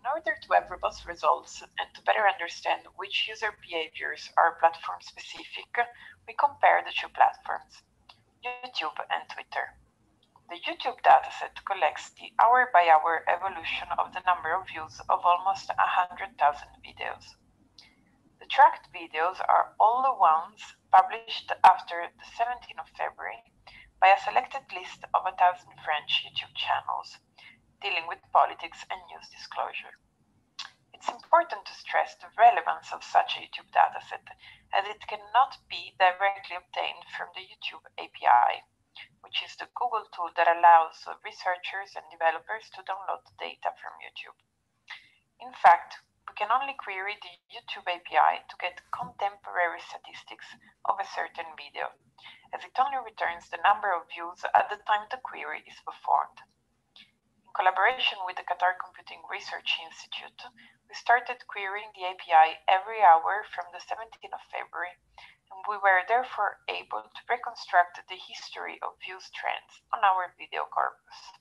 In order to have robust results and to better understand which user behaviors are platform specific, we compare the two platforms, YouTube and Twitter. The YouTube dataset collects the hour by hour evolution of the number of views of almost 100,000 videos. The tracked videos are all the ones published after the 17th of February by a selected list of a thousand French YouTube channels dealing with politics and news disclosure. It's important to stress the relevance of such a YouTube dataset as it cannot be directly obtained from the YouTube API, which is the Google tool that allows researchers and developers to download data from YouTube. In fact, we can only query the YouTube API to get contemporary statistics of a certain video, as it only returns the number of views at the time the query is performed. In collaboration with the Qatar Computing Research Institute, we started querying the API every hour from the 17th of February, and we were therefore able to reconstruct the history of views trends on our video corpus.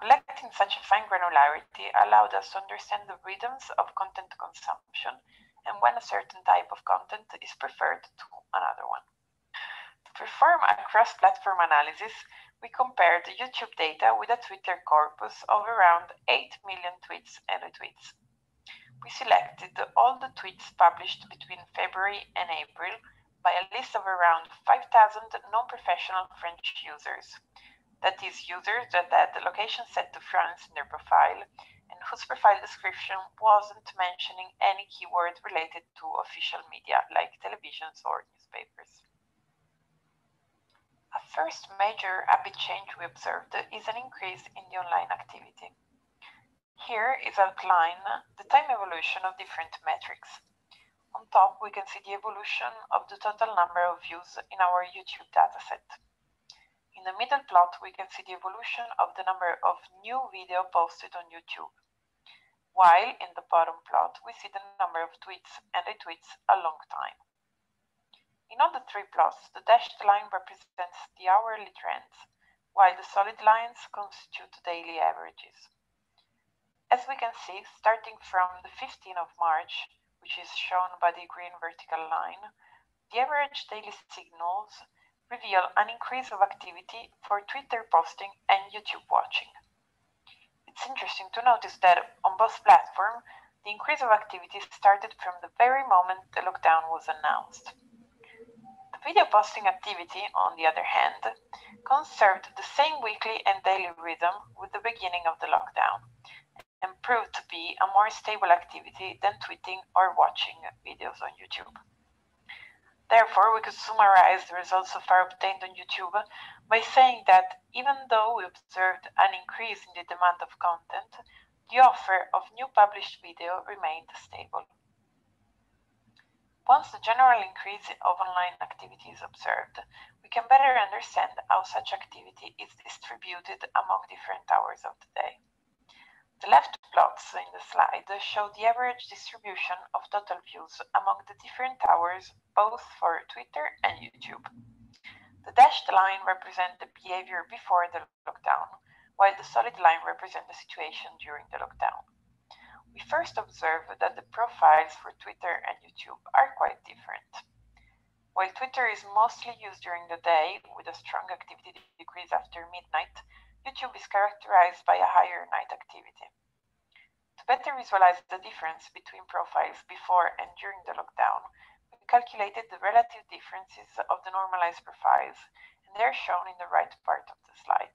Collecting such a fine granularity allowed us to understand the rhythms of content consumption and when a certain type of content is preferred to another one. To perform a cross-platform analysis, we compared YouTube data with a Twitter corpus of around 8 million tweets and retweets. We selected all the tweets published between February and April by a list of around 5,000 non-professional French users that is, users that had the location set to France in their profile and whose profile description wasn't mentioning any keyword related to official media like televisions or newspapers. A first major habit change we observed is an increase in the online activity. Here is outlined the time evolution of different metrics. On top, we can see the evolution of the total number of views in our YouTube dataset. In the middle plot, we can see the evolution of the number of new video posted on YouTube, while in the bottom plot, we see the number of tweets and retweets a long time. In all the three plots, the dashed line represents the hourly trends, while the solid lines constitute daily averages. As we can see, starting from the 15th of March, which is shown by the green vertical line, the average daily signals reveal an increase of activity for Twitter posting and YouTube watching. It's interesting to notice that on both platforms, the increase of activity started from the very moment the lockdown was announced. The video posting activity, on the other hand, conserved the same weekly and daily rhythm with the beginning of the lockdown and proved to be a more stable activity than tweeting or watching videos on YouTube. Therefore, we could summarize the results so far obtained on YouTube by saying that even though we observed an increase in the demand of content, the offer of new published video remained stable. Once the general increase of online activity is observed, we can better understand how such activity is distributed among different hours of the day. The left plots in the slide show the average distribution of total views among the different hours, both for Twitter and YouTube. The dashed line represents the behavior before the lockdown, while the solid line represents the situation during the lockdown. We first observe that the profiles for Twitter and YouTube are quite different. While Twitter is mostly used during the day, with a strong activity decrease after midnight, YouTube is characterized by a higher night activity. To better visualize the difference between profiles before and during the lockdown, we calculated the relative differences of the normalized profiles, and they're shown in the right part of the slide.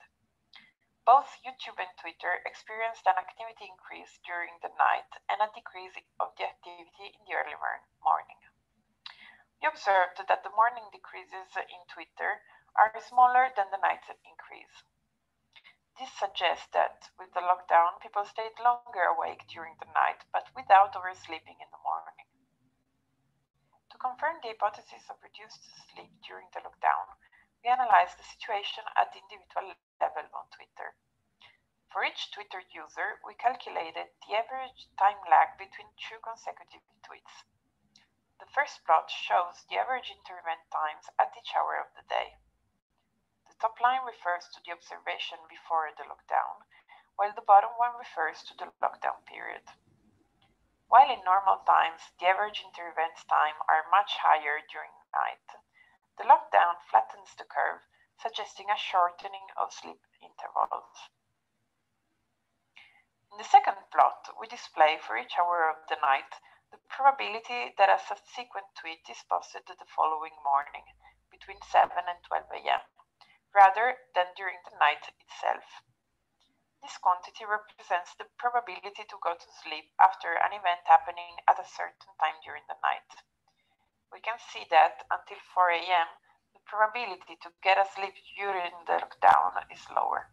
Both YouTube and Twitter experienced an activity increase during the night and a decrease of the activity in the early morning. We observed that the morning decreases in Twitter are smaller than the night increase. This suggests that with the lockdown, people stayed longer awake during the night, but without oversleeping in the morning. To confirm the hypothesis of reduced sleep during the lockdown, we analyzed the situation at the individual level on Twitter. For each Twitter user, we calculated the average time lag between two consecutive tweets. The first plot shows the average inter-event times at each hour of the day top line refers to the observation before the lockdown, while the bottom one refers to the lockdown period. While in normal times the average inter-event time are much higher during night, the lockdown flattens the curve, suggesting a shortening of sleep intervals. In the second plot, we display for each hour of the night the probability that a subsequent tweet is posted the following morning between 7 and 12 a.m rather than during the night itself. This quantity represents the probability to go to sleep after an event happening at a certain time during the night. We can see that until 4 a.m., the probability to get asleep during the lockdown is lower.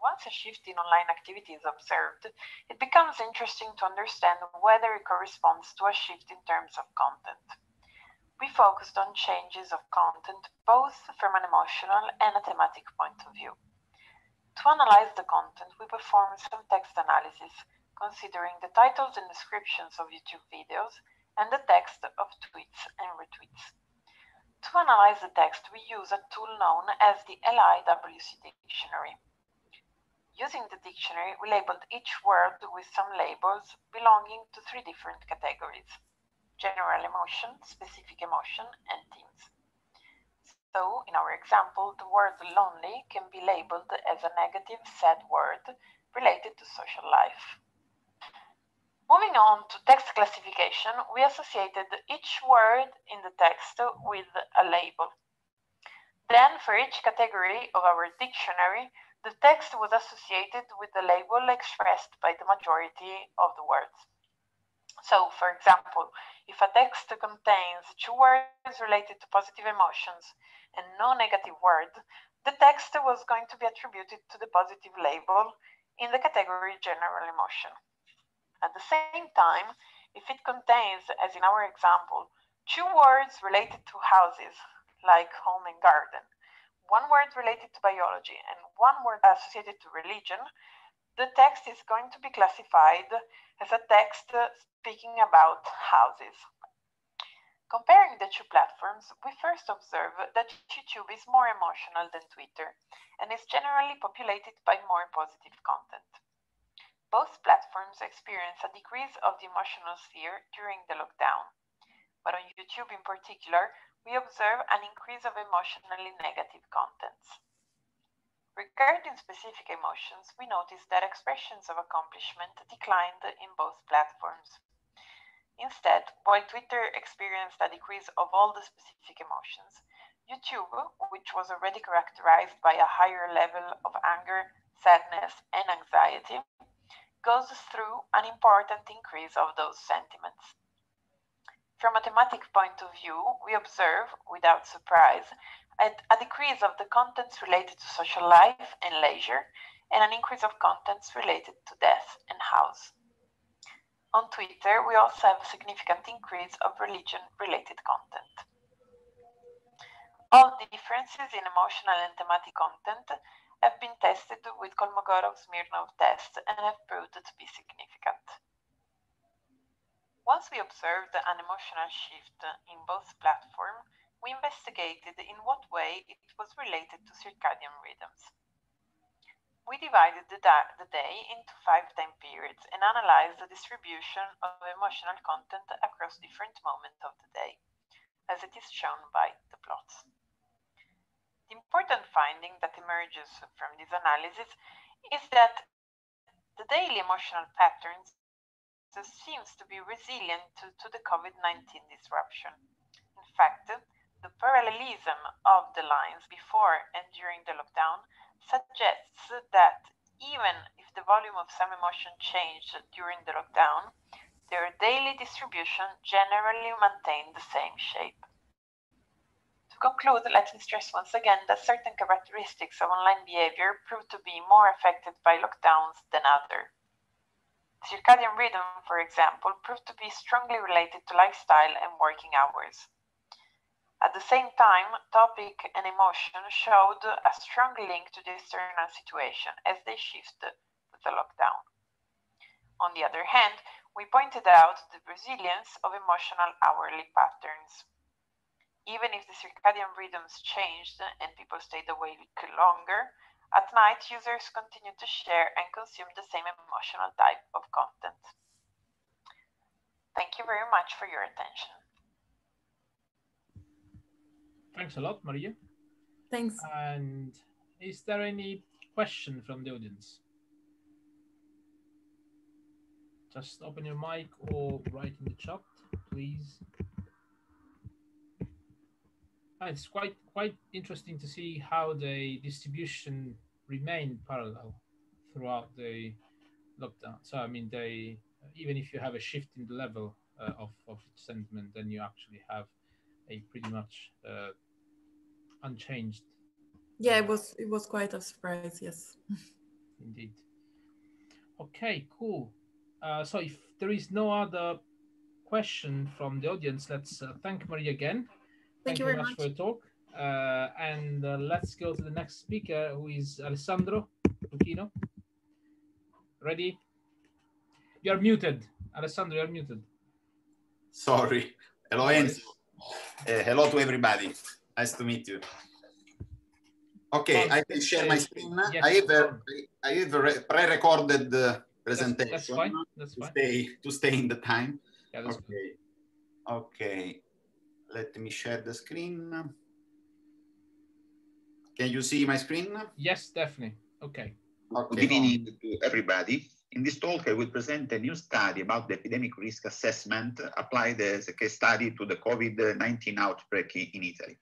once a shift in online activity is observed, it becomes interesting to understand whether it corresponds to a shift in terms of content. We focused on changes of content both from an emotional and a thematic point of view. To analyze the content, we performed some text analysis, considering the titles and descriptions of YouTube videos and the text of tweets and retweets. To analyze the text, we use a tool known as the LIWC dictionary. Using the dictionary, we labeled each word with some labels belonging to three different categories general emotion, specific emotion, and themes. So, in our example, the word lonely can be labeled as a negative, sad word related to social life. Moving on to text classification, we associated each word in the text with a label. Then, for each category of our dictionary, the text was associated with the label expressed by the majority of the words. So, for example, if a text contains two words related to positive emotions and no negative word, the text was going to be attributed to the positive label in the category general emotion. At the same time, if it contains, as in our example, two words related to houses, like home and garden, one word related to biology and one word associated to religion, the text is going to be classified as a text speaking about houses. Comparing the two platforms, we first observe that YouTube is more emotional than Twitter and is generally populated by more positive content. Both platforms experience a decrease of the emotional sphere during the lockdown, but on YouTube in particular, we observe an increase of emotionally negative contents. Regarding specific emotions, we notice that expressions of accomplishment declined in both platforms. Instead, while Twitter experienced a decrease of all the specific emotions, YouTube, which was already characterized by a higher level of anger, sadness, and anxiety, goes through an important increase of those sentiments. From a thematic point of view, we observe, without surprise, a decrease of the contents related to social life and leisure, and an increase of contents related to death and house. On Twitter, we also have a significant increase of religion-related content. All the differences in emotional and thematic content have been tested with Kolmogorov-Smirnov test and have proved to be significant. Once we observed an emotional shift in both platforms, we investigated in what way it was related to circadian rhythms. We divided the, the, day into five time periods and analyzed the distribution of emotional content across different moments of the day, as it is shown by the plots. The important finding that emerges from this analysis is that the daily emotional patterns seems to be resilient to, to the COVID-19 disruption. In fact, the parallelism of the lines before and during the lockdown suggests that even if the volume of some emotion changed during the lockdown, their daily distribution generally maintained the same shape. To conclude, let me stress once again that certain characteristics of online behavior prove to be more affected by lockdowns than others. Circadian rhythm, for example, proved to be strongly related to lifestyle and working hours. At the same time, topic and emotion showed a strong link to the external situation as they shifted with the lockdown. On the other hand, we pointed out the resilience of emotional hourly patterns. Even if the circadian rhythms changed and people stayed awake longer, at night, users continue to share and consume the same emotional type of content. Thank you very much for your attention. Thanks a lot, Maria. Thanks. And is there any question from the audience? Just open your mic or write in the chat, please. Ah, it's quite quite interesting to see how the distribution remained parallel throughout the lockdown. So I mean, they even if you have a shift in the level uh, of of sentiment, then you actually have a pretty much uh, unchanged. Yeah, it was it was quite a surprise. Yes. indeed. Okay, cool. Uh, so if there is no other question from the audience, let's uh, thank Maria again. Thank, you very much. for your talk. Uh, and uh, let's go to the next speaker, who is Alessandro Pluchino. Ready? You're muted. Alessandro, you're muted. Sorry. Hello, Enzo. Uh, hello to everybody. Nice to meet you. Okay, I can share my screen. Yes, I have a. I have a pre-recorded uh, That's, presentation that's fine. That's to fine. stay to stay in the time. Yeah, that's Okay. Okay. Let me share the screen. Can you see my screen? Yes, definitely. Okay. Good evening to everybody. In this talk, I will present a new study about the epidemic risk assessment applied as a case study to the COVID-19 outbreak in Italy.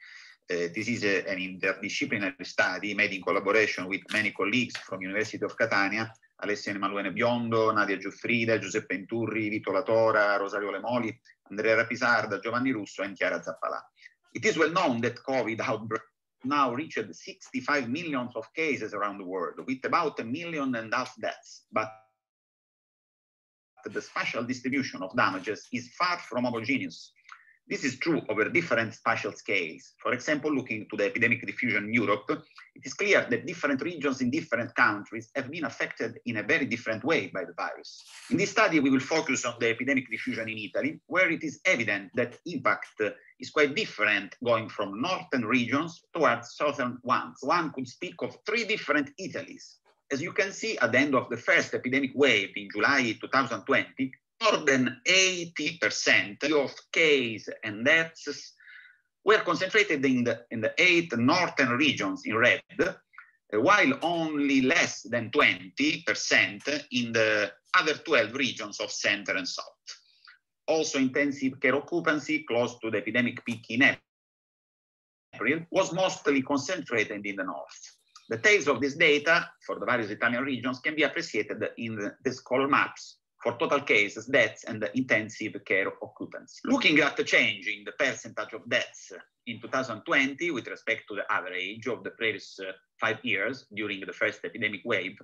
Uh, this is a- an interdisciplinary study made in collaboration with many colleagues from University of Catania, Alessio Emanuele Biondo, Nadia Giuffrida, Giuseppe Inturri, Vito Latora, Rosario Le Moli, Andrea Rapisarda, Giovanni Russo, and Chiara Zappalà. It is well known that COVID outbreak now reached 65 million of cases around the world, with about a million and a half deaths. But the spatial distribution of damages is far from homogeneous. This is true over different spatial scales. For example, looking to the epidemic diffusion in Europe, it is clear that different regions in different countries have been affected in a very different way by the virus. In this study, we will focus on the epidemic diffusion in Italy, where it is evident that impact is quite different going from northern regions towards southern ones. One could speak of three different Italies. As you can see at the end of the first epidemic wave in July 2020, more than 80% of cases and deaths were concentrated in the, in the eight northern regions in red, while only less than 20% in the other 12 regions of center and south. Also, intensive care occupancy, close to the epidemic peak in April, was mostly concentrated in the north. The Details of this data for the various Italian regions can be appreciated in the, these color maps for total cases, deaths, and intensive care occupancy. Looking at the change in the percentage of deaths in 2020 with respect to the average of the previous uh, five years during the first epidemic wave,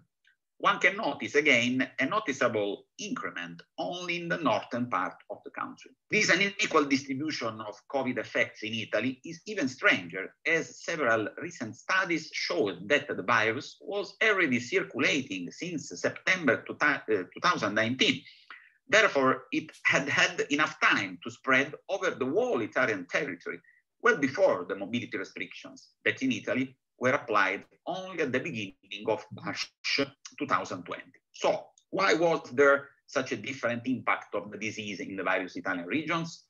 one can notice again a noticeable increment only in the northern part of the country. This unequal distribution of COVID effects in Italy is even stranger, as several recent studies showed that the virus was already circulating since September 2019. Uh, Therefore, it had had enough time to spread over the whole Italian territory well before the mobility restrictions that in Italy were applied only at the beginning of March 2020. So why was there such a different impact of the disease in the various Italian regions?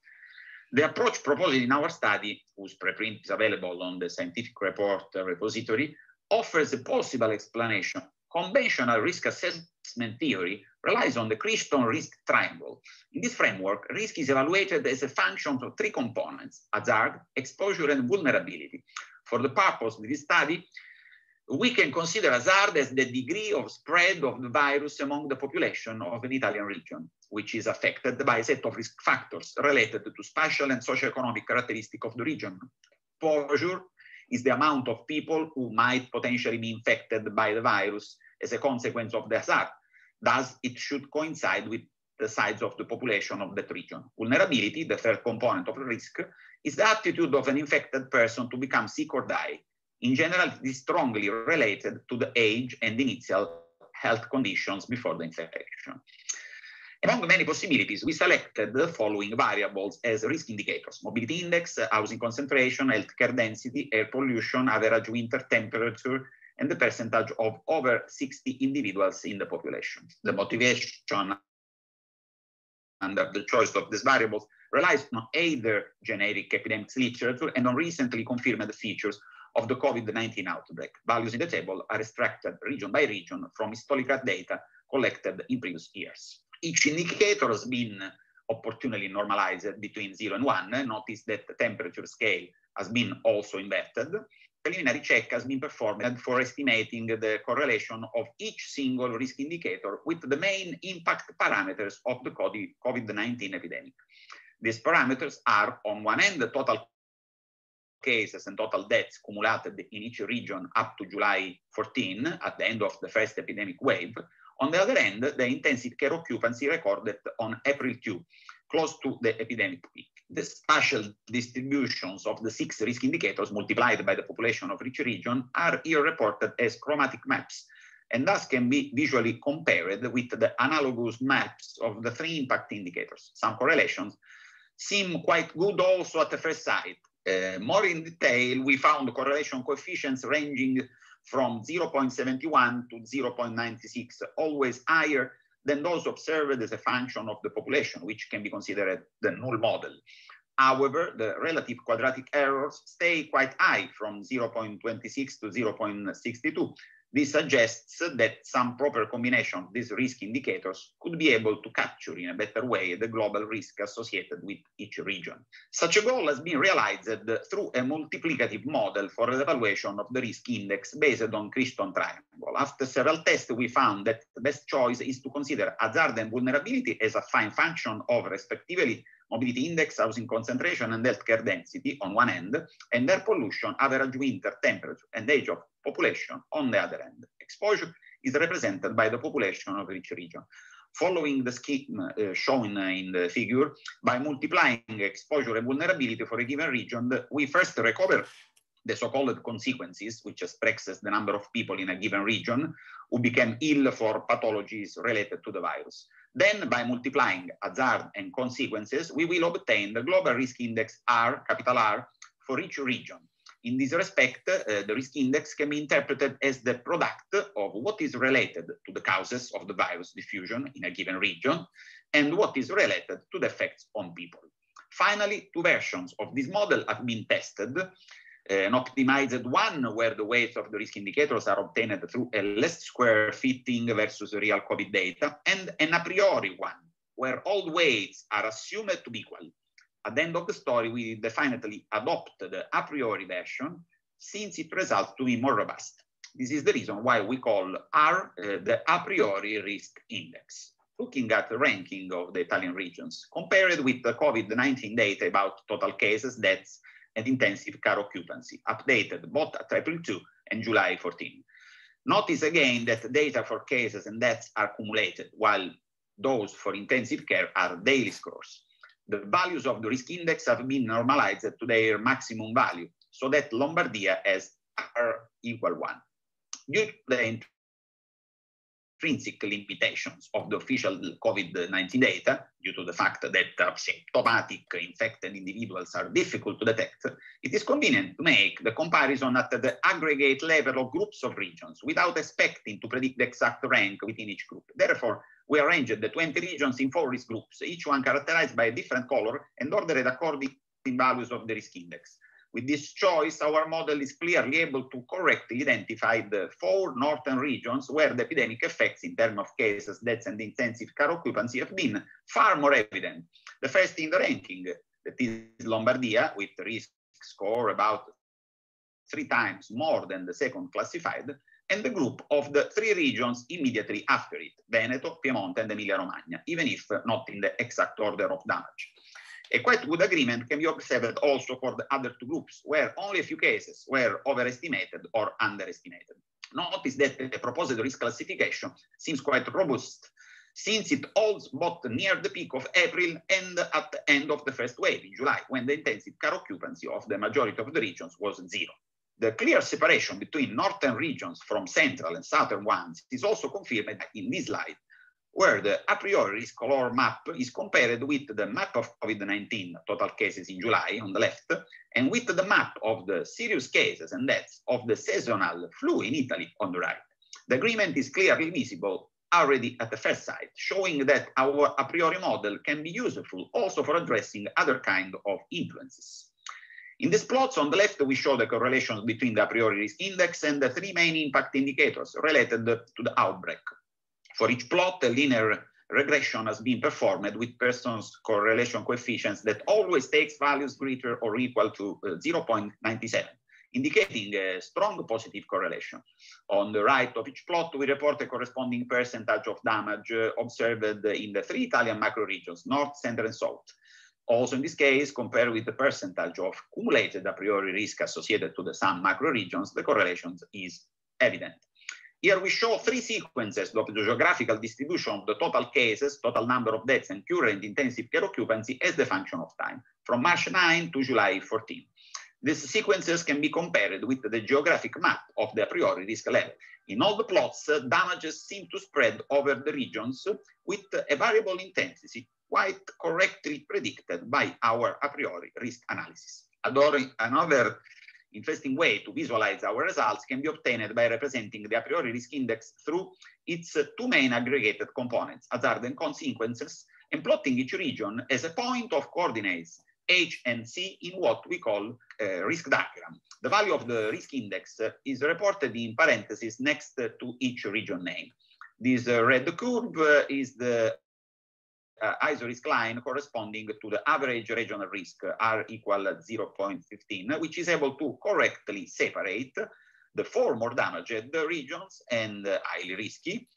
The approach proposed in our study, whose preprint is available on the scientific report repository, offers a possible explanation. Conventional risk assessment theory relies on the Crichton risk triangle. In this framework, risk is evaluated as a function of three components, hazard, exposure, and vulnerability. For the purpose of this study, we can consider hazard as the degree of spread of the virus among the population of an Italian region, which is affected by a set of risk factors related to spatial and socioeconomic characteristics of the region. Exposure is the amount of people who might potentially be infected by the virus as a consequence of the hazard. Thus, it should coincide with the size of the population of that region. Vulnerability, the third component of the risk, is the attitude of an infected person to become sick or die. In general, it is strongly related to the age and initial health conditions before the infection. Among many possibilities, we selected the following variables as risk indicators. Mobility index, housing concentration, healthcare density, air pollution, average winter temperature, and the percentage of over 60 individuals in the population. The motivation under the choice of these variables relies on either generic epidemics literature and on recently confirmed features of the COVID-19 outbreak. Values in the table are extracted region by region from historical data collected in previous years. Each indicator has been opportunely normalized between zero and one. Notice that the temperature scale has been also inverted. Preliminary check has been performed for estimating the correlation of each single risk indicator with the main impact parameters of the COVID-19 epidemic. These parameters are, on one end, the total cases and total deaths cumulated in each region up to July 14 at the end of the first epidemic wave. On the other hand, the intensive care occupancy recorded on April 2, close to the epidemic peak. The spatial distributions of the six risk indicators multiplied by the population of each region are here reported as chromatic maps and thus can be visually compared with the analogous maps of the three impact indicators. Some correlations seem quite good also at the first sight. Uh, more in detail, we found correlation coefficients ranging from 0.71 to 0.96, always higher than those observed as a function of the population, which can be considered the null model. However, the relative quadratic errors stay quite high from 0.26 to 0.62, this suggests that some proper combination of these risk indicators could be able to capture in a better way the global risk associated with each region. Such a goal has been realized through a multiplicative model for the evaluation of the risk index based on Crichton Triangle. After several tests, we found that the best choice is to consider hazard and vulnerability as a fine function of respectively mobility index, housing concentration, and healthcare density on one end, and air pollution, average winter temperature, and age of population on the other end. Exposure is represented by the population of each region. Following the scheme uh, shown in the figure, by multiplying exposure and vulnerability for a given region, we first recover the so-called consequences, which expresses the number of people in a given region who became ill for pathologies related to the virus. Then by multiplying hazard and consequences, we will obtain the global risk index R, capital R, for each region. In this respect, uh, the risk index can be interpreted as the product of what is related to the causes of the virus diffusion in a given region and what is related to the effects on people. Finally, two versions of this model have been tested an optimized one where the weights of the risk indicators are obtained through a least square fitting versus real COVID data, and an a priori one where all weights are assumed to be equal. At the end of the story, we definitely adopt the a priori version since it results to be more robust. This is the reason why we call R uh, the a priori risk index. Looking at the ranking of the Italian regions, compared with the COVID-19 data about total cases, deaths, and intensive care occupancy, updated both at April 2 and July 14. Notice again that data for cases and deaths are accumulated, while those for intensive care are daily scores. The values of the risk index have been normalized to their maximum value, so that Lombardia has R equal 1. Due to the intrinsic limitations of the official COVID-19 data, due to the fact that symptomatic infected individuals are difficult to detect, it is convenient to make the comparison at the aggregate level of groups of regions without expecting to predict the exact rank within each group. Therefore, we arranged the 20 regions in four risk groups, each one characterized by a different color and ordered according to values of the risk index. With this choice, our model is clearly able to correctly identify the four northern regions where the epidemic effects in terms of cases, deaths, and intensive care occupancy have been far more evident. The first in the ranking, that is Lombardia, with risk score about three times more than the second classified, and the group of the three regions immediately after it, Veneto, Piedmont, and Emilia-Romagna, even if not in the exact order of damage. A quite good agreement can be observed also for the other two groups, where only a few cases were overestimated or underestimated. Notice that the proposed risk classification seems quite robust, since it holds both near the peak of April and at the end of the first wave in July, when the intensive care occupancy of the majority of the regions was zero. The clear separation between northern regions from central and southern ones is also confirmed in this slide, where the a priori score map is compared with the map of COVID-19 total cases in July on the left, and with the map of the serious cases and deaths of the seasonal flu in Italy on the right. The agreement is clearly visible already at the first sight, showing that our a priori model can be useful also for addressing other kind of influences. In these plots on the left, we show the correlations between the a priori risk index and the three main impact indicators related to the outbreak. For each plot, a linear regression has been performed with Pearson's correlation coefficients that always takes values greater or equal to uh, 0.97, indicating a strong positive correlation. On the right of each plot, we report a corresponding percentage of damage uh, observed in the three Italian macro regions, north, center, and south. Also in this case, compared with the percentage of cumulated a priori risk associated to the some macro regions, the correlation is evident. Here we show three sequences of the geographical distribution of the total cases, total number of deaths and current intensive care occupancy as the function of time, from March 9 to July 14. These sequences can be compared with the geographic map of the a priori risk level. In all the plots, uh, damages seem to spread over the regions with a variable intensity quite correctly predicted by our a priori risk analysis. Another interesting way to visualize our results can be obtained by representing the a priori risk index through its two main aggregated components, hazard and consequences, and plotting each region as a point of coordinates H and C in what we call a risk diagram. The value of the risk index is reported in parentheses next to each region name. This uh, red curve is the uh, ISO risk line corresponding to the average regional risk, R equal 0.15, which is able to correctly separate the four more damaged regions and uh, highly risky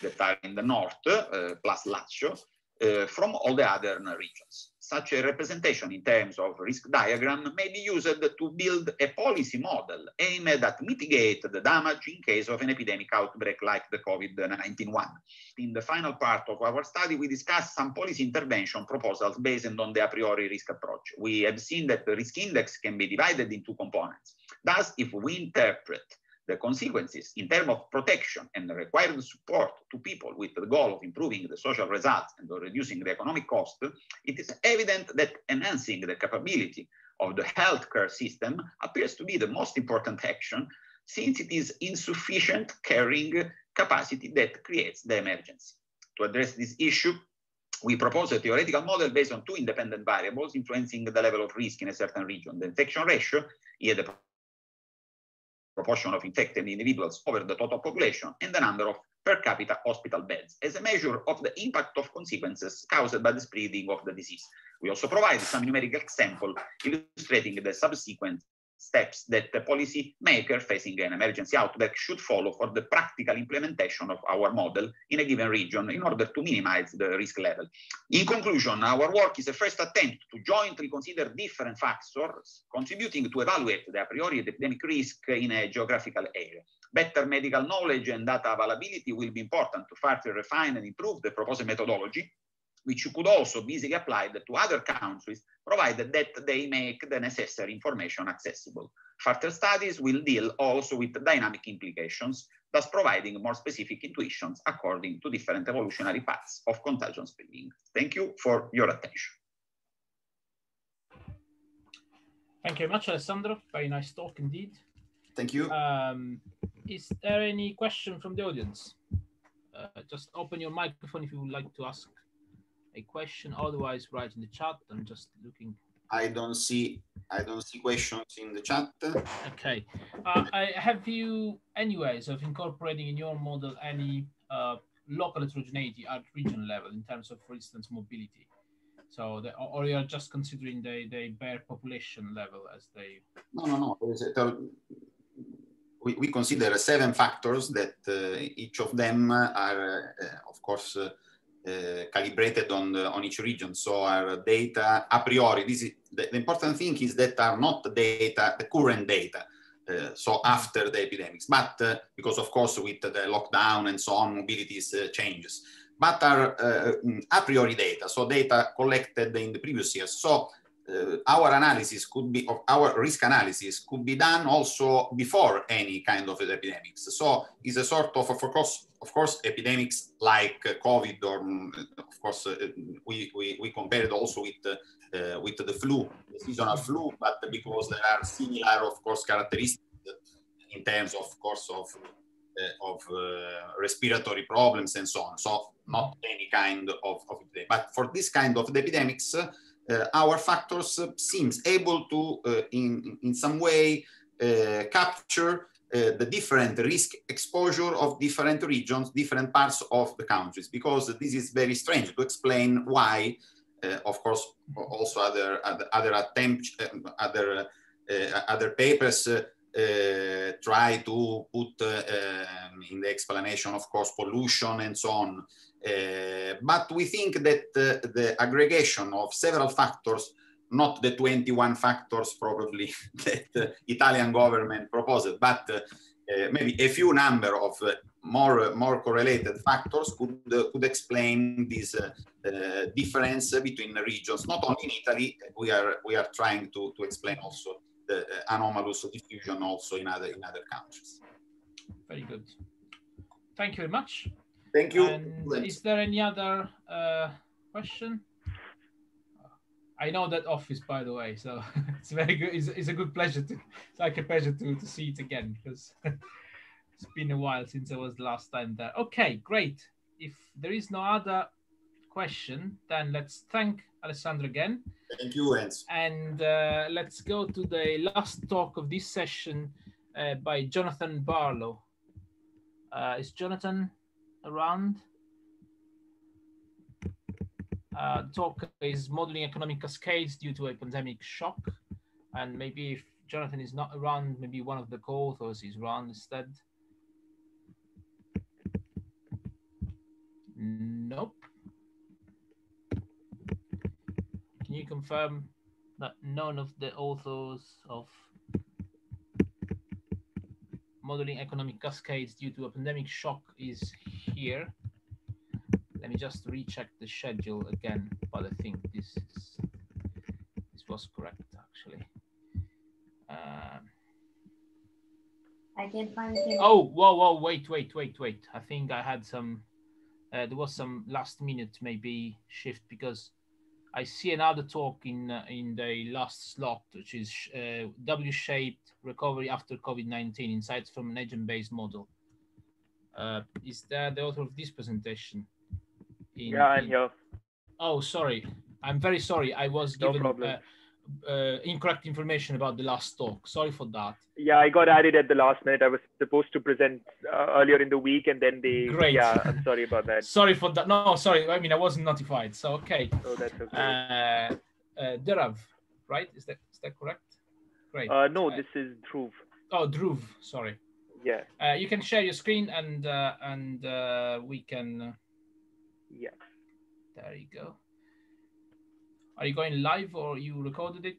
that are in the north, uh, plus Lazio, uh, from all the other regions. Such a representation in terms of risk diagram may be used to build a policy model aimed at mitigate the damage in case of an epidemic outbreak like the COVID-19 one. In the final part of our study, we discussed some policy intervention proposals based on the a priori risk approach. We have seen that the risk index can be divided into components. Thus, if we interpret the consequences in terms of protection and required support to people with the goal of improving the social results and reducing the economic cost, it is evident that enhancing the capability of the healthcare system appears to be the most important action since it is insufficient carrying capacity that creates the emergency. To address this issue, we propose a theoretical model based on two independent variables influencing the level of risk in a certain region, the infection ratio, here the proportion of infected individuals over the total population, and the number of per capita hospital beds as a measure of the impact of consequences caused by the spreading of the disease. We also provide some numerical example illustrating the subsequent steps that the policy maker facing an emergency outbreak should follow for the practical implementation of our model in a given region in order to minimize the risk level. In conclusion, our work is a first attempt to jointly consider different factors contributing to evaluate the a priori epidemic risk in a geographical area. Better medical knowledge and data availability will be important to further refine and improve the proposed methodology which could also be easily applied to other countries, provided that they make the necessary information accessible. Further studies will deal also with dynamic implications, thus providing more specific intuitions according to different evolutionary paths of contagion spreading. Thank you for your attention. Thank you very much, Alessandro. Very nice talk indeed. Thank you. Um, is there any question from the audience? Uh, just open your microphone if you would like to ask a question. Otherwise, write in the chat. I'm just looking. I don't see I don't see questions in the chat. Okay. Uh, I, have you any ways of incorporating in your model any uh, local heterogeneity at region level in terms of, for instance, mobility? So, the, or you're just considering the, the bare population level as they? No, no, no. We, we consider seven factors that uh, each of them are, uh, of course, uh, calibrated on, the, on each region. So our data a priori, this is the, the important thing is that are not data, the current data. Uh, so after the epidemics, but uh, because of course with the lockdown and so on, mobilities uh, changes, but are uh, a priori data, so data collected in the previous years. So our analysis could be, of our risk analysis could be done also before any kind of epidemics. So it's a sort of, of course, of course, epidemics like uh, COVID, or mm, of course, uh, we, we, we compared also with, uh, with the flu, the seasonal flu, but because there are similar, of course, characteristics in terms, of course, of uh, of uh, respiratory problems and so on. So not any kind of, of but for this kind of epidemics, uh, our factors uh, seems able to, uh, in, in some way, capture the different risk exposure of different regions, different parts of the countries, because this is very strange to explain why, of course, also other other, other attempts, other other papers uh, try to put uh, um, in the explanation, of course, pollution and so on. Uh, but we think that uh, the aggregation of several factors, not the 21 factors probably that the Italian government proposed, but maybe a few number of more more correlated factors could uh, could explain this uh, uh, difference between regions. Not only in Italy, we are we are trying to to explain also the anomalous diffusion also in other in other countries. Very good. Thank you very much. Thank you. And is there any other uh, question? I know that office, by the way, so it's very good. It's, it's a good pleasure to. It's like a pleasure to to see it again because it's been a while since I was last time there. Okay, great. If there is no other question, then let's thank Alessandro again. Thank you, Enzo. And uh, let's go to the last talk of this session uh, by Jonathan Barlow. Uh, is Jonathan around? Uh, talk is modeling economic cascades due to a pandemic shock. And maybe if Jonathan is not around, maybe one of the co-authors is around instead. Nope. Can you confirm that none of the authors of modeling economic cascades due to a pandemic shock is here? Let me just recheck the schedule again, but I think this is, this was correct actually. Uh, I can't find him. Oh, whoa, whoa, wait, wait, wait, wait. I think I had some, uh, there was some last minute maybe shift because I see another talk in uh, in the last slot, which is uh, W-shaped recovery after COVID-19 insights from an agent-based model. Uh, is that the author of this presentation? In, yeah, I'm in... here. Oh, sorry. I'm very sorry. I was no given problem. Uh, uh, incorrect information about the last talk. Sorry for that. Yeah, I got added at the last minute. I was supposed to present uh, earlier in the week, and then they. Great. Yeah, I'm sorry about that. sorry for that. No, sorry. I mean, I wasn't notified. So okay. Oh, that's okay. Uh, uh, Derav, right? Is that is that correct? Great. Uh, no, this is Dhruv. Oh, Dhruv. Sorry. Yeah. Uh, you can share your screen, and uh, and uh, we can. Yeah. There you go. Are you going live or you recorded it?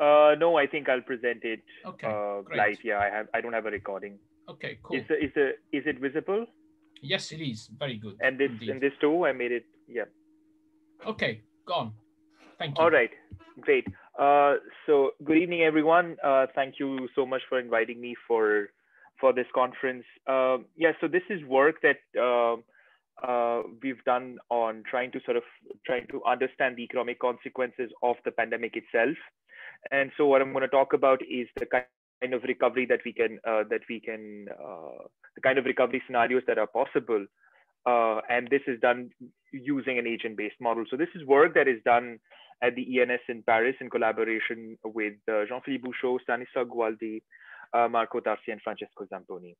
Uh, no, I think I'll present it okay, uh, live. Yeah, I have. I don't have a recording. Okay, cool. Is the, is the is it visible? Yes, it is. Very good. And this indeed. and this too. I made it. Yeah. Okay, gone. Thank you. All right, great. Uh, so good evening, everyone. Uh, thank you so much for inviting me for for this conference. Uh, yeah, so this is work that uh, uh, we've done on trying to sort of trying to understand the economic consequences of the pandemic itself. And so what I'm going to talk about is the kind of recovery that we can uh, that we can uh, the kind of recovery scenarios that are possible. Uh, and this is done using an agent-based model. So this is work that is done at the ENS in Paris in collaboration with uh, Jean-Philippe Bouchaud, Stanislao Gualdi, uh, Marco Tarzia, and Francesco Zamponi.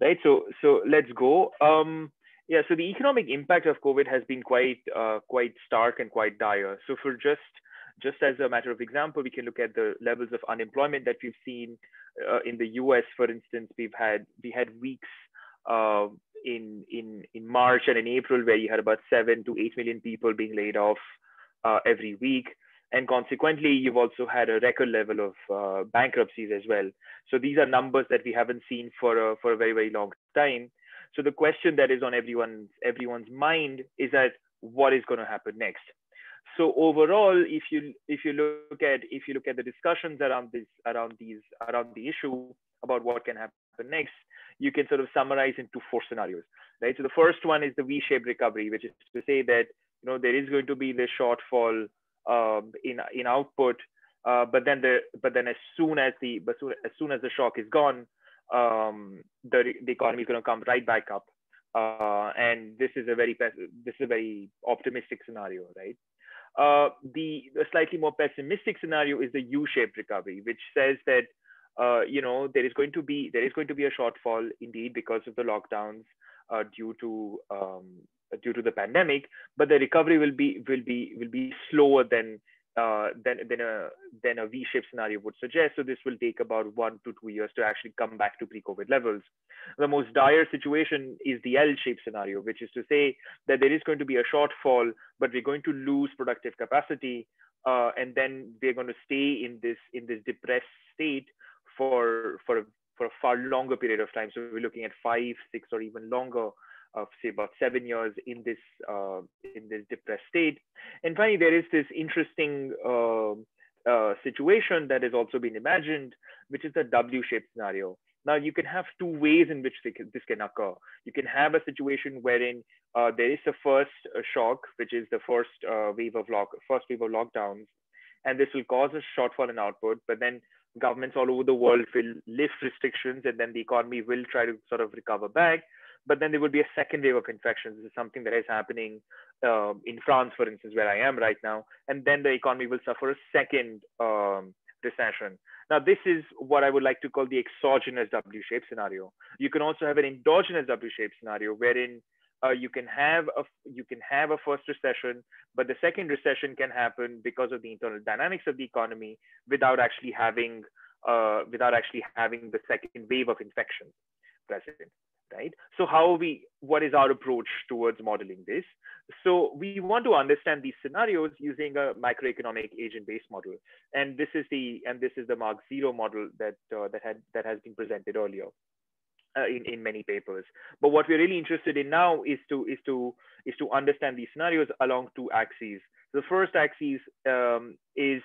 Right. So so let's go. Um, yeah. So the economic impact of COVID has been quite uh, quite stark and quite dire. So for just just as a matter of example, we can look at the levels of unemployment that we've seen uh, in the U.S. For instance, we've had we had weeks uh, in in in March and in April where you had about seven to eight million people being laid off uh, every week, and consequently, you've also had a record level of uh, bankruptcies as well. So these are numbers that we haven't seen for a, for a very very long time. So the question that is on everyone's everyone's mind is that what is going to happen next? so overall if you if you look at if you look at the discussions around this around these around the issue about what can happen next you can sort of summarize into four scenarios right so the first one is the v-shaped recovery which is to say that you know there is going to be the shortfall um, in in output uh, but then the but then as soon as the but soon, as soon as the shock is gone um, the the economy is going to come right back up. Uh, and this is a very this is a very optimistic scenario right? Uh, the, the, slightly more pessimistic scenario is the U-shaped recovery, which says that uh, you know there is going to be there is going to be a shortfall indeed because of the lockdowns uh, due to um, due to the pandemic, but the recovery will be will be will be slower than uh, than, than, a, than a V-shaped scenario would suggest. So this will take about one to two years to actually come back to pre-COVID levels. The most dire situation is the L-shaped scenario, which is to say that there is going to be a shortfall, but we're going to lose productive capacity, uh, and then we're going to stay in this in this depressed state for for for a far longer period of time. So we're looking at five, six, or even longer of say about seven years in this uh, in this depressed state. And finally, there is this interesting uh, uh, situation that has also been imagined, which is the W-shaped scenario. Now you can have two ways in which this can occur. You can have a situation wherein uh, there is a first uh, shock, which is the first uh, wave of lock, first wave of lockdowns, and this will cause a shortfall in output. But then governments all over the world will lift restrictions, and then the economy will try to sort of recover back but then there would be a second wave of infections. This is something that is happening um, in France, for instance, where I am right now. And then the economy will suffer a second um, recession. Now, this is what I would like to call the exogenous W-shaped scenario. You can also have an endogenous W-shaped scenario wherein uh, you can have a you can have a first recession, but the second recession can happen because of the internal dynamics of the economy without actually having uh, without actually having the second wave of infection present right? So how we, what is our approach towards modeling this? So we want to understand these scenarios using a microeconomic agent-based model. And this is the, and this is the Mark Zero model that, uh, that, had, that has been presented earlier. Uh, in, in many papers. But what we're really interested in now is to, is, to, is to understand these scenarios along two axes. The first axis um, is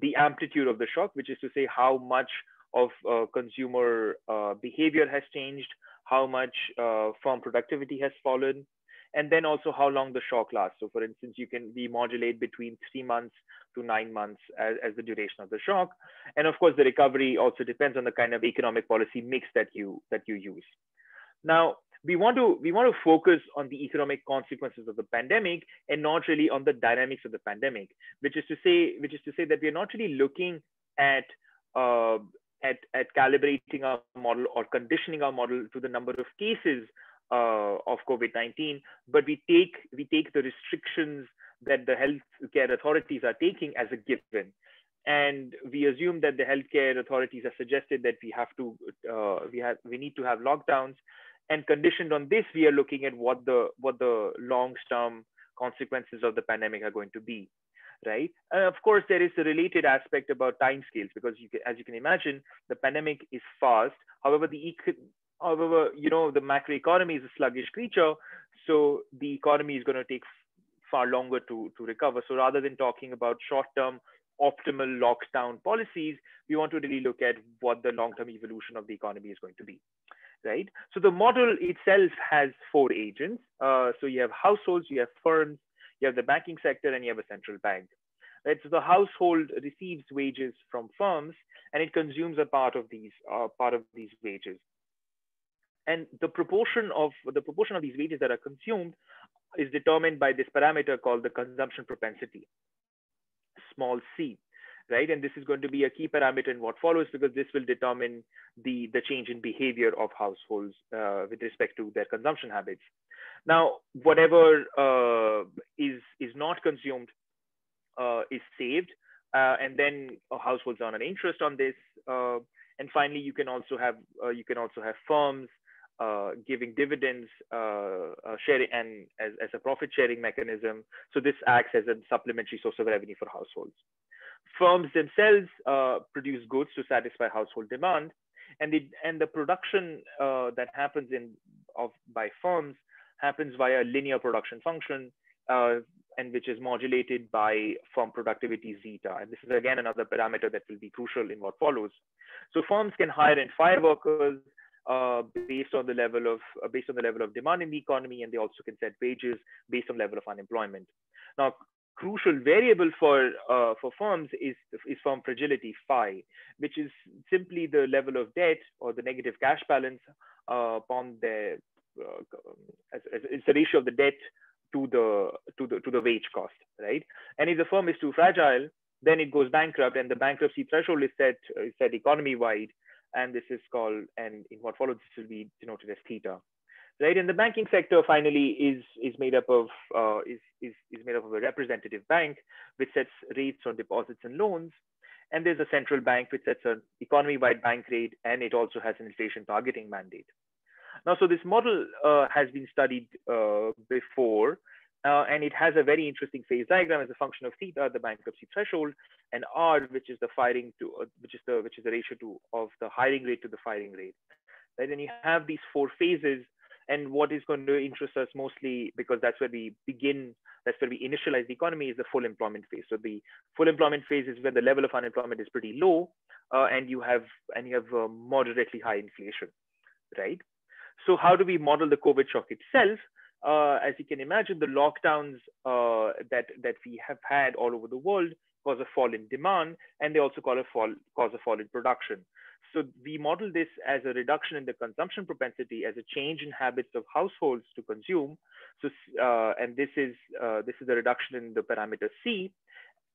the amplitude of the shock, which is to say how much of uh, consumer uh, behavior has changed, how much uh, firm productivity has fallen, and then also how long the shock lasts. So for instance, you can demodulate between three months to nine months as, as the duration of the shock. And of course, the recovery also depends on the kind of economic policy mix that you, that you use. Now, we want to we want to focus on the economic consequences of the pandemic and not really on the dynamics of the pandemic which is to say which is to say that we're not really looking at uh, at, at calibrating our model or conditioning our model to the number of cases uh, of COVID-19, but we take, we take the restrictions that the healthcare authorities are taking as a given. And we assume that the healthcare authorities have suggested that we have to, uh, we have, we need to have lockdowns. And conditioned on this, we are looking at what the, what the long-term consequences of the pandemic are going to be right? And of course, there is a related aspect about timescales because you as you can imagine, the pandemic is fast. However, the however, you know, the macroeconomy is a sluggish creature, so the economy is going to take far longer to, to recover. So rather than talking about short-term optimal lockdown policies, we want to really look at what the long-term evolution of the economy is going to be, right? So the model itself has four agents. Uh, so you have households, you have firms, you have the banking sector and you have a central bank. Right? So the household receives wages from firms and it consumes a part of these uh, part of these wages. And the proportion of the proportion of these wages that are consumed is determined by this parameter called the consumption propensity, small c right? And this is going to be a key parameter in what follows because this will determine the, the change in behavior of households uh, with respect to their consumption habits. Now, whatever uh, is, is not consumed uh, is saved, uh, and then households earn an interest on this. Uh, and finally, you can also have uh, you can also have firms uh, giving dividends, sharing, and as, as a profit sharing mechanism. So this acts as a supplementary source of revenue for households firms themselves produce goods to satisfy household demand, and the and the production that happens in of by firms happens via a linear production function, uh, and which is modulated by firm productivity zeta. And this is again another parameter that will be crucial in what follows. So firms can hire and fire workers. Uh, based on the level of uh, based on the level of demand in the economy, and they also can set wages based on level of unemployment. Now, crucial variable for uh, for firms is is firm fragility phi, which is simply the level of debt or the negative cash balance uh, upon the uh, as, as, it's the ratio of the debt to the to the to the wage cost, right? And if the firm is too fragile, then it goes bankrupt, and the bankruptcy threshold is set is set economy wide, and this is called and in what follows this will be denoted as theta right? And the banking sector finally is is made up of uh, is, is is made up of a representative bank which sets rates on deposits and loans, and there's a central bank which sets an economy-wide bank rate, and it also has an inflation targeting mandate. Now, so this model uh, has been studied uh, before, uh, and it has a very interesting phase diagram as a function of theta, the bankruptcy threshold, and R, which is the firing to, uh, which is the which is the ratio to of the hiring rate to the firing rate. Right? And you have these four phases, and what is going to interest us mostly, because that's where we begin, that's where we initialize the economy, is the full employment phase. So the full employment phase is where the level of unemployment is pretty low, uh, and you have and you have moderately high inflation, right? So how do we model the COVID shock itself? uh, as you can imagine, the lockdowns uh, that that we have had all over the world cause a fall in demand, and they also cause a fall cause a fall in production. So we model this as a reduction in the consumption propensity, as a change in habits of households to consume. So uh, and this is uh, this is a reduction in the parameter C.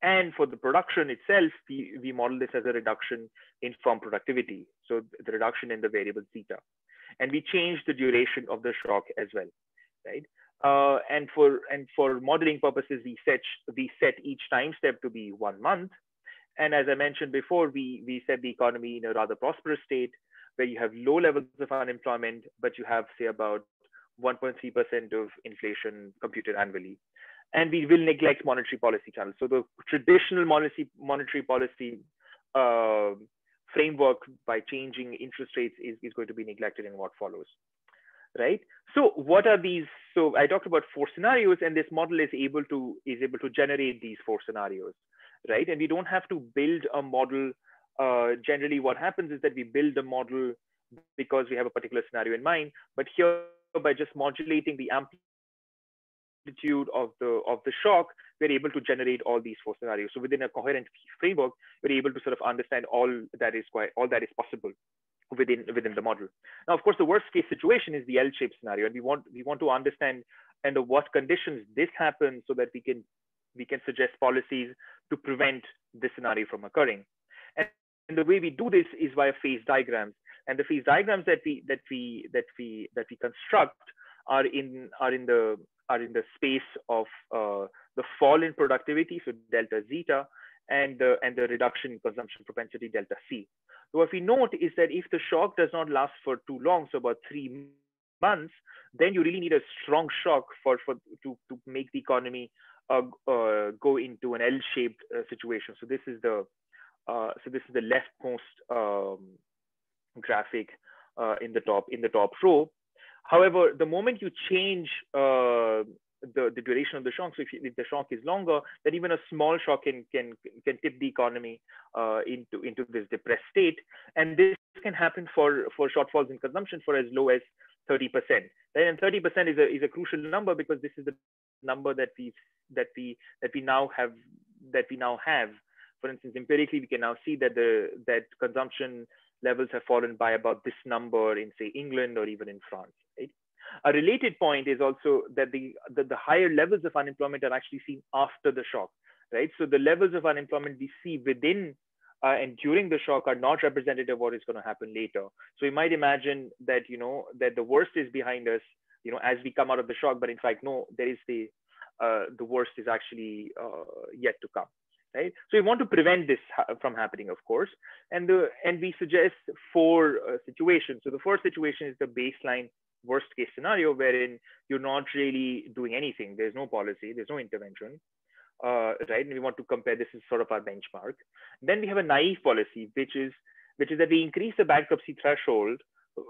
And for the production itself, we, we model this as a reduction in firm productivity. So the reduction in the variable theta. And we change the duration of the shock as well right? Uh, and for and for modeling purposes, we set we set each time step to be one month. And as I mentioned before, we we set the economy in a rather prosperous state where you have low levels of unemployment, but you have say about 1.3% of inflation computed annually. And we will neglect monetary policy channels. So the traditional monetary monetary policy uh, framework by changing interest rates is, is going to be neglected in what follows right? So what are these? So I talked about four scenarios, and this model is able to is able to generate these four scenarios, right? And we don't have to build a model. Uh, generally, what happens is that we build a model because we have a particular scenario in mind. But here, by just modulating the amplitude of the of the shock, we're able to generate all these four scenarios. So within a coherent framework, we're able to sort of understand all that is quite all that is possible within within the model. Now, of course, the worst case situation is the L-shaped scenario, and we want we want to understand under what conditions this happens so that we can we can suggest policies to prevent this scenario from occurring. And, and the way we do this is via phase diagrams. And the phase diagrams that we that we that we that we construct are in are in the are in the space of uh, the fall in productivity, so delta zeta, and the and the reduction in consumption propensity delta c. So what we note is that if the shock does not last for too long, so about three months, then you really need a strong shock for, for to, to make the economy uh, uh, go into an L-shaped uh, situation. So this is the uh, so this is the leftmost um, graphic uh, in the top in the top row. However, the moment you change uh, the, the duration of the shock. So if, if, the shock is longer, then even a small shock can can can tip the economy uh, into into this depressed state, and this can happen for for shortfalls in consumption for as low as 30%. And 30% is a is a crucial number because this is the number that we that we that we now have that we now have. For instance, empirically, we can now see that the that consumption levels have fallen by about this number in say England or even in France. Right? A related point is also that the, the, the higher levels of unemployment are actually seen after the shock, right? So the levels of unemployment we see within uh, and during the shock are not representative of what is going to happen later. So you might imagine that, you know, that the worst is behind us, you know, as we come out of the shock, but in fact, no, there is the, uh, the worst is actually uh, yet to come right so we want to prevent this ha from happening of course and the and we suggest four uh, situations so the first situation is the baseline worst case scenario wherein you're not really doing anything. There's no policy, there's no intervention, uh, right? And we want to compare this is sort of our benchmark. Then we have a naive policy, which is which is that we increase the bankruptcy threshold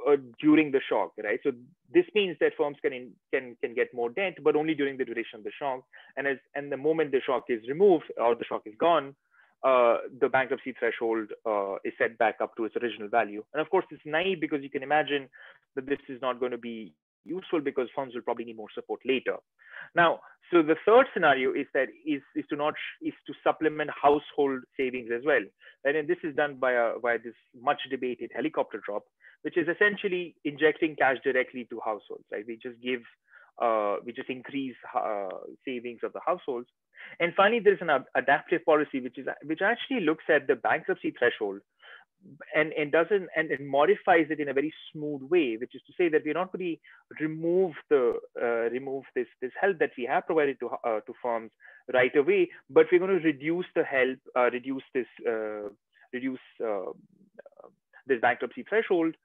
uh, during the shock, right? So this means that firms can in, can can get more debt, but only during the duration of the shock. And as and the moment the shock is removed or the shock is gone, uh, the bankruptcy threshold uh, is set back up to its original value. And of course, it's naive because you can imagine that this is not going to be useful because funds will probably need more support later. Now, so the third scenario is that is, is to not is to supplement household savings as well. And this is done by a, by this much debated helicopter drop, which is essentially injecting cash directly to households. Right? We just give uh, we just increase uh, savings of the households. And finally, there's an adaptive policy, which is which actually looks at the bankruptcy threshold, and and doesn't and, and modifies it in a very smooth way, which is to say that we're not going to remove the uh, remove this this help that we have provided to uh, to firms right away, but we're going to reduce the help, uh, reduce this uh, reduce uh, this bankruptcy threshold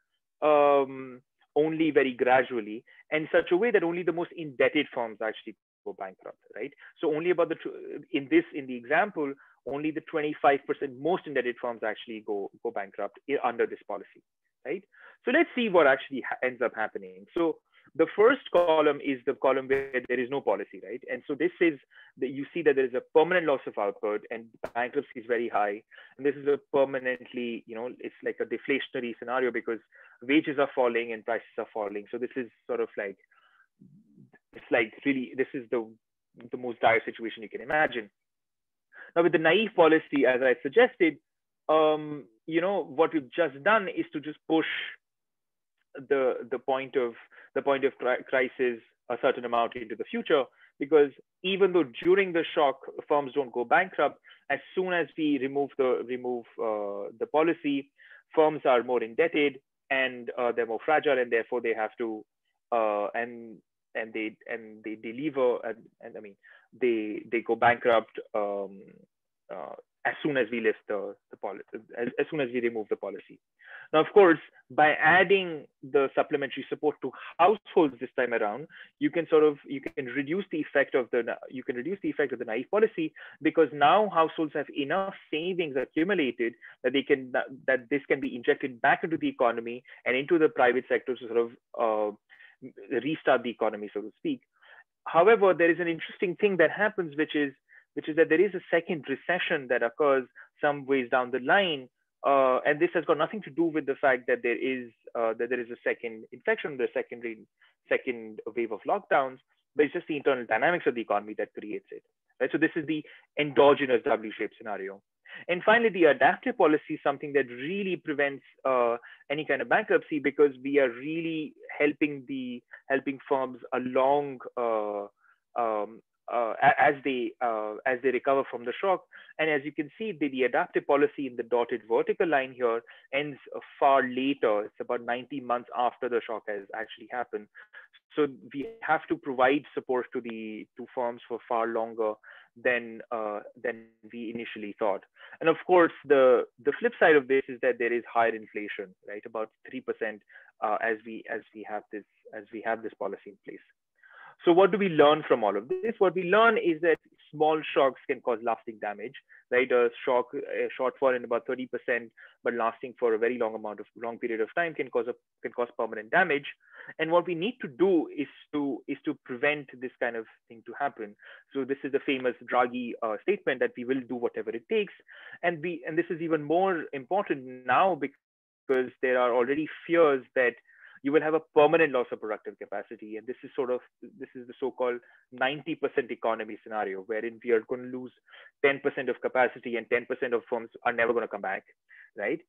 um, only very gradually, in such a way that only the most indebted firms actually go bankrupt, right? So only about the in this in the example, only the 25% most indebted firms actually go, go bankrupt under this policy, right? So let's see what actually ends up happening. So the first column is the column where there is no policy, right? And so this is that you see that there is a permanent loss of output and bankruptcy is very high. And this is a permanently, you know, it's like a deflationary scenario because wages are falling and prices are falling. So this is sort of like, it's like really, this is the, the most dire situation you can imagine. Now, with the naive policy, as I suggested, um, you know, what we've just done is to just push the the point of the point of crisis a certain amount into the future because even though during the shock firms don't go bankrupt as soon as we remove the remove uh, the policy firms are more indebted and uh, they're more fragile and therefore they have to uh, and and they and they deliver and, and i mean they they go bankrupt um, uh, as soon as we lift the, the policy, as, as soon as we remove the policy. Now, of course, by adding the supplementary support to households this time around, you can sort of, you can reduce the effect of the, you can reduce the effect of the naive policy because now households have enough savings accumulated that they can, that this can be injected back into the economy and into the private sector to sort of uh, restart the economy, so to speak. However, there is an interesting thing that happens, which is which is that there is a second recession that occurs some ways down the line. Uh, and this has got nothing to do with the fact that there is uh, that there is a second infection, the second second wave of lockdowns, but it's just the internal dynamics of the economy that creates it. Right? So this is the endogenous W-shaped scenario. And finally, the adaptive policy is something that really prevents uh, any kind of bankruptcy because we are really helping the helping firms along uh, um, uh, as they uh, as they recover from the shock. And as you can see, the, the adaptive policy in the dotted vertical line here ends far later. It's about 90 months after the shock has actually happened. So we have to provide support to the to firms for far longer than uh, than we initially thought. And of course, the the flip side of this is that there is higher inflation, right? About three percent uh, as we as we have this as we have this policy in place. So what do we learn from all of this? What we learn is that small shocks can cause lasting damage, right? A shock, a shortfall in about 30%, but lasting for a very long amount of long period of time can cause a can cause permanent damage. And what we need to do is to is to prevent this kind of thing to happen. So this is the famous Draghi uh, statement that we will do whatever it takes, and we and this is even more important now because there are already fears that you will have a permanent loss of productive capacity. And this is sort of, this is the so-called 90% economy scenario, wherein we are going to lose 10% of capacity and 10% of firms are never going to come back, right?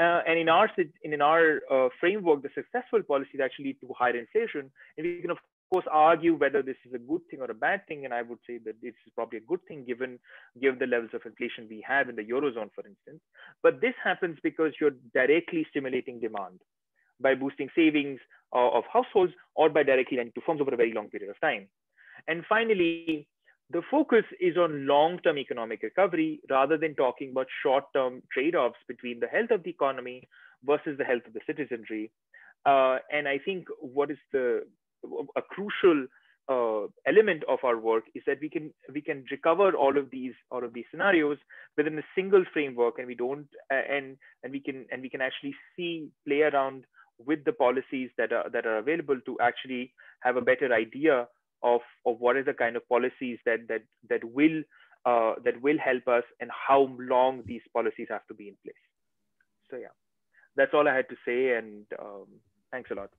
Uh, and in our in in our uh, framework, the successful policies actually lead to higher inflation, and we can of course argue whether this is a good thing or a bad thing. And I would say that this is probably a good thing given given the levels of inflation we have in the eurozone, for instance. But this happens because you're directly stimulating demand, by boosting savings uh, of households or by directly lending to firms over a very long period of time. And finally, the focus is on long-term economic recovery rather than talking about short-term trade-offs between the health of the economy versus the health of the citizenry. Uh, and I think what is the a crucial uh, element of our work is that we can we can recover all of these all of these scenarios within a single framework, and we don't uh, and and we can and we can actually see play around with the policies that are that are available to actually have a better idea of of what is the kind of policies that that that will uh, that will help us and how long these policies have to be in place. So yeah, that's all I had to say, and um, thanks a lot.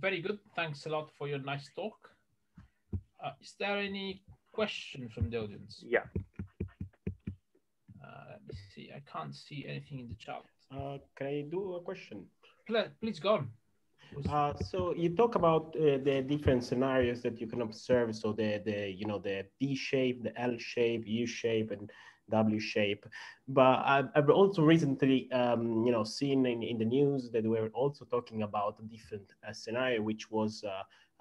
Very good. Thanks a lot for your nice talk. Uh, is there any question from the audience? Yeah. Uh, let me see. I can't see anything in the chat. Uh, can I do a question? Please go on. Uh, so you talk about uh, the different scenarios that you can observe. So the the you know the V shape, the L shape, U shape, and W shape. But I've, also recently, um, you know, seen in, in the news that we're also talking about a different uh, scenario, which was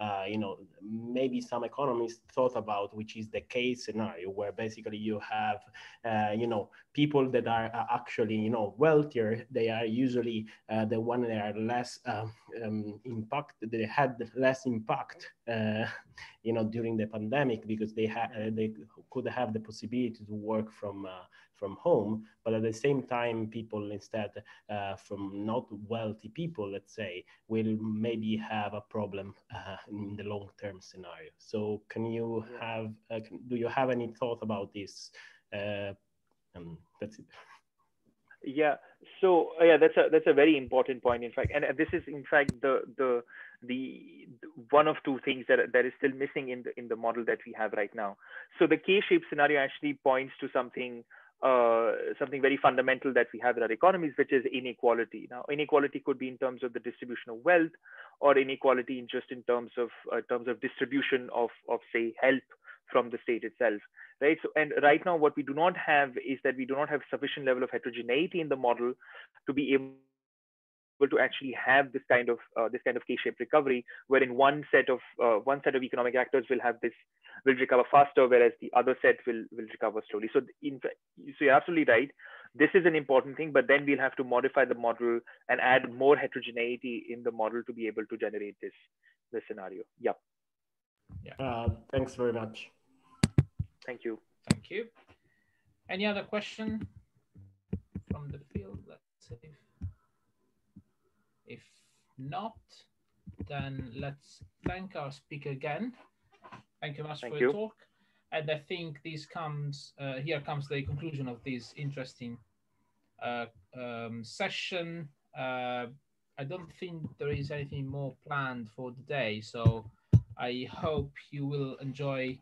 uh, uh, you know, maybe some economists thought about, which is the case scenario, where basically you have, uh, you know, people that are actually, you know, wealthier. They are usually uh, the one that are less um, um, impact. They had less impact, uh, you know, during the pandemic because they had they could have the possibility to work from from home, but at the same time, people instead uh, from not wealthy people, let's say, will maybe have a problem uh, in the long-term scenario. So can you have, uh, do you have any thought about this? Uh, um, that's it. Yeah. So yeah, that's a that's a very important point. In fact, and this is in fact the the the one of two things that that is still missing in the in the model that we have right now. So the K-shaped scenario actually points to something uh, something very fundamental that we have in our economies, which is inequality. Now, inequality could be in terms of the distribution of wealth, or inequality in just in terms of uh, terms of distribution of of say help from the state itself, right? So, and right now, what we do not have is that we do not have sufficient level of heterogeneity in the model to be able to actually have this kind of uh, this kind of K-shaped recovery, wherein one set of uh, one set of economic actors will have this will recover faster, whereas the other set will will recover slowly. So in so you're absolutely right. This is an important thing, but then we'll have to modify the model and add more heterogeneity in the model to be able to generate this this scenario. Yeah. Yeah. Uh, thanks very much. Thank you. Thank you. Any other question from the field? Let's see. If not, then let's thank our speaker again. Thank you much Thank for you. your talk. And I think this comes, uh, here comes the conclusion of this interesting uh, um, session. Uh, I don't think there is anything more planned for the day. So I hope you will enjoy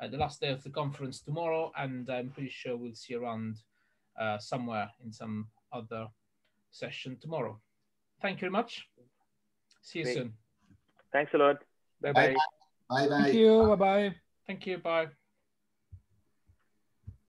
uh, the last day of the conference tomorrow. And I'm pretty sure we'll see you around uh, somewhere in some other session tomorrow. Thank you very much. See you Great. soon. Thanks a lot. Bye bye. Bye bye. Thank you. Bye bye. Thank you. Bye.